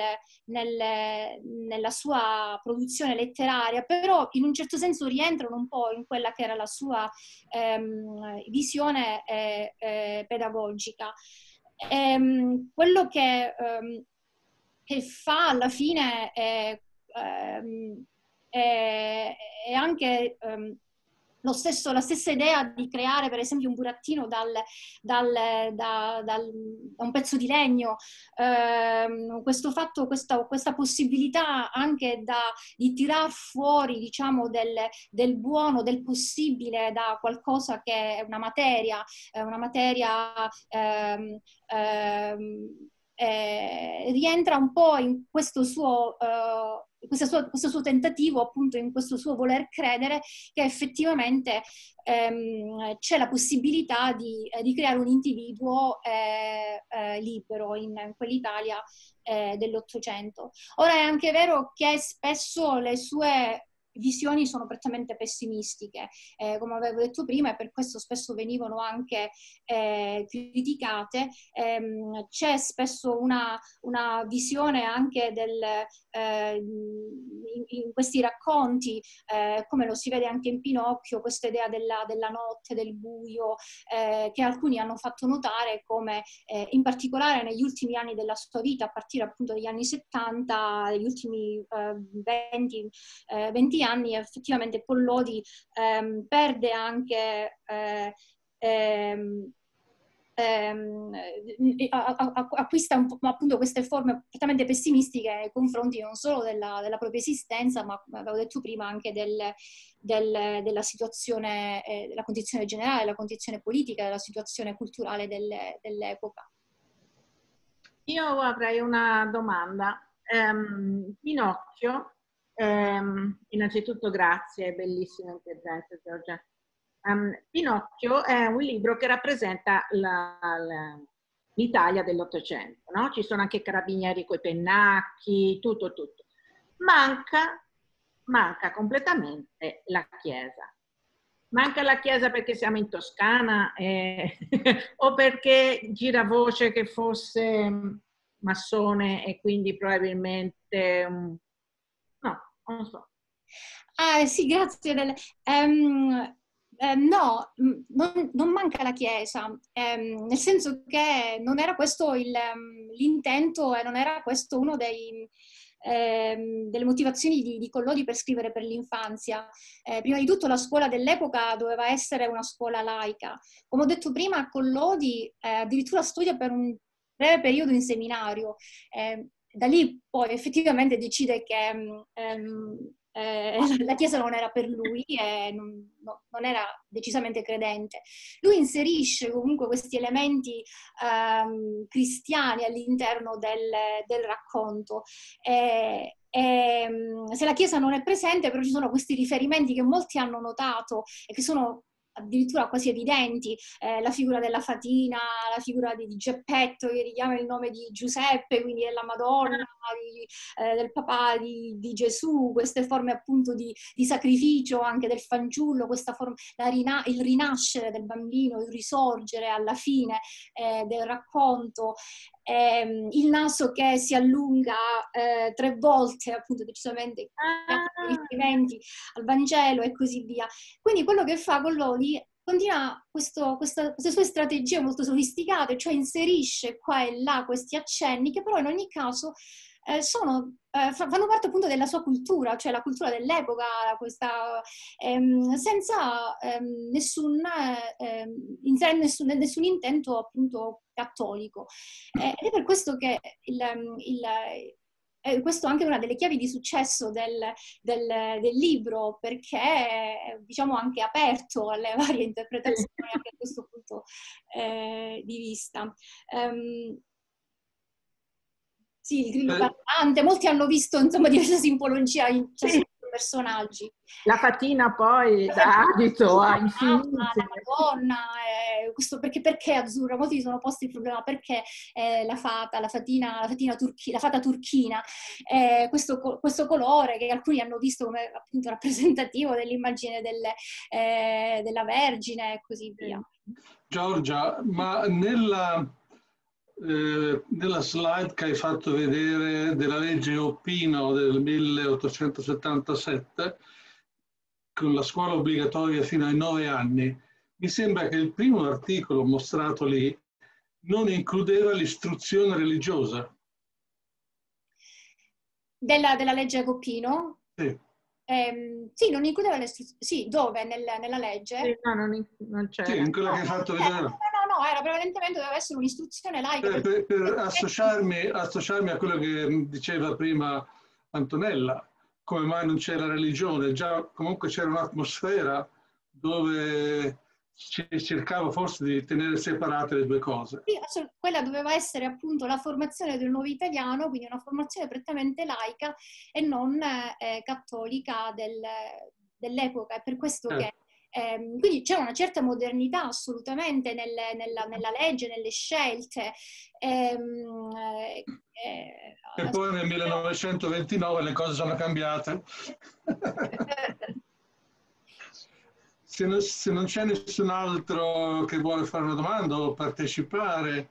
nel, nella sua produzione letteraria, però in un certo senso rientrano un po' in quella che era la sua ehm, visione eh, eh, pedagogica. Ehm, quello che ehm, che fa alla fine è, ehm, è, è anche um, stesso, la stessa idea di creare per esempio un burattino dal, dal, da, dal, da, un pezzo di legno, eh, questo fatto, questa, questa, possibilità anche da, di tirar fuori diciamo, del, del, buono, del possibile da qualcosa che è una materia, una materia ehm, ehm, eh, rientra un po' in questo suo, uh, questo, suo, questo suo, tentativo, appunto in questo suo voler credere che effettivamente ehm, c'è la possibilità di, eh, di, creare un individuo eh, eh libero in, in quell'Italia eh, dell'Ottocento. Ora è anche vero che spesso le sue visioni sono prettamente pessimistiche, eh, come avevo detto prima, e per questo spesso venivano anche eh, criticate. Eh, c'è spesso una, una, visione anche del, eh, in, in, questi racconti, eh, come lo si vede anche in Pinocchio, questa idea della, della notte, del buio, eh, che alcuni hanno fatto notare come in particolare negli ultimi anni della sua vita, a partire appunto dagli anni 70, degli ultimi 20, 20 anni effettivamente Pollodi ehm, perde anche eh, ehm, ehm, acquista un, appunto queste forme prettamente pessimistiche nei confronti non solo della, della propria esistenza, ma come avevo detto prima anche del, del, della situazione, eh, della condizione generale, della condizione politica, della situazione culturale delle, dell'epoca. Io avrei una domanda. Um, Pinocchio Um, innanzitutto grazie, bellissimo intervento Giorgia. Um, Pinocchio è un libro che rappresenta l'Italia dell'Ottocento, no? Ci sono anche carabinieri coi pennacchi, tutto, tutto. Manca, manca completamente la Chiesa. Manca la Chiesa perché siamo in Toscana eh, o perché gira voce che fosse massone e quindi probabilmente um, non so. Ah, sì, grazie. Del, um, eh, no, non, non, manca la Chiesa, ehm, nel senso che non era questo il, l'intento e non era questo uno dei, ehm, delle motivazioni di, di, Collodi per scrivere per l'infanzia. Eh, prima di tutto la scuola dell'epoca doveva essere una scuola laica. Come ho detto prima, Collodi eh, addirittura studia per un breve periodo in seminario. Eh, da lì poi effettivamente decide che um, eh, la Chiesa non era per lui e non, no, non, era decisamente credente. Lui inserisce comunque questi elementi ehm, cristiani all'interno del, del racconto. E, e, se la Chiesa non è presente, però ci sono questi riferimenti che molti hanno notato e che sono addirittura quasi evidenti, eh, la figura della Fatina, la figura di, di, Geppetto che richiama il nome di Giuseppe, quindi della Madonna, di, eh, del papà di, di, Gesù, queste forme appunto di, sacrificio anche del fanciullo, forma, rina, il rinascere del bambino, il risorgere alla fine eh, del racconto ehm, il naso che si allunga eh, tre volte, appunto decisamente ah. riferimenti al Vangelo e così via. Quindi quello che fa Collodi continua questo, questa, queste sue strategie molto sofisticate, cioè inserisce qua e là questi accenni che però in ogni caso eh, sono, eh, fanno parte appunto della sua cultura, cioè la cultura dell'epoca, questa, ehm, senza ehm, nessun, ehm, nessun, nessun, intento appunto cattolico. Eh, ed è per questo che il, il eh, questo è anche una delle chiavi di successo del, del, del, libro, perché è diciamo, anche aperto alle varie interpretazioni anche da questo punto eh, di vista. Um, sì, il grillo eh. parlante, molti hanno visto insomma diverse simbologie in sì. personaggi. La fatina poi da abito a infinito. La Madonna, eh, questo perché, perché azzurra? Molti si sono posti il problema perché eh, la fata, la fatina, la, fatina turchi, la fata turchina, eh, questo, questo, colore che alcuni hanno visto come appunto rappresentativo dell'immagine delle, eh, della Vergine e così via. Giorgia, ma nella eh, nella slide che hai fatto vedere della legge Oppino del 1877, con la scuola obbligatoria fino ai nove anni, mi sembra che il primo articolo mostrato lì non includeva l'istruzione religiosa. Della, della legge Coppino? Sì. Eh, sì, non includeva l'istruzione. Sì, dove? Nel, nella legge? Sì, no, non, non c'è. Sì, in quella che hai fatto vedere. No, era prevalentemente doveva essere un'istruzione laica. Per, per, per associarmi, associarmi, a quello che diceva prima Antonella, come mai non c'è la religione? Già comunque c'era un'atmosfera dove cercava forse di tenere separate le due cose. Sì, quella doveva essere appunto la formazione del nuovo italiano, quindi una formazione prettamente laica e non eh, cattolica del, dell'epoca. È per questo eh. che eh, quindi c'è una certa modernità assolutamente nelle, nella, nella, legge, nelle scelte. Ehm, eh, eh, e poi nel 1929 le cose sono cambiate. se, non, se non, c'è nessun altro che vuole fare una domanda o partecipare,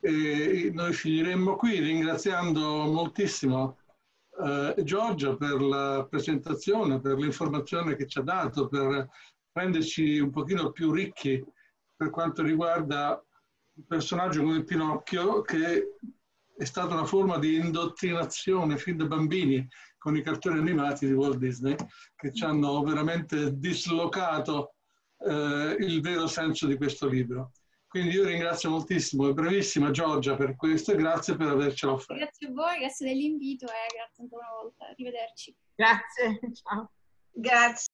eh, noi finiremmo qui ringraziando moltissimo eh, Giorgio per la presentazione, per l'informazione che ci ha dato, per renderci un pochino più ricchi per quanto riguarda un personaggio come Pinocchio che è stata una forma di indottrinazione fin da bambini con i cartoni animati di Walt Disney che ci hanno veramente dislocato eh, il vero senso di questo libro. Quindi io ringrazio moltissimo e bravissima Giorgia per questo e grazie per avercela offerto. Grazie a voi, grazie dell'invito e grazie ancora una volta. Arrivederci. Grazie, ciao. Grazie.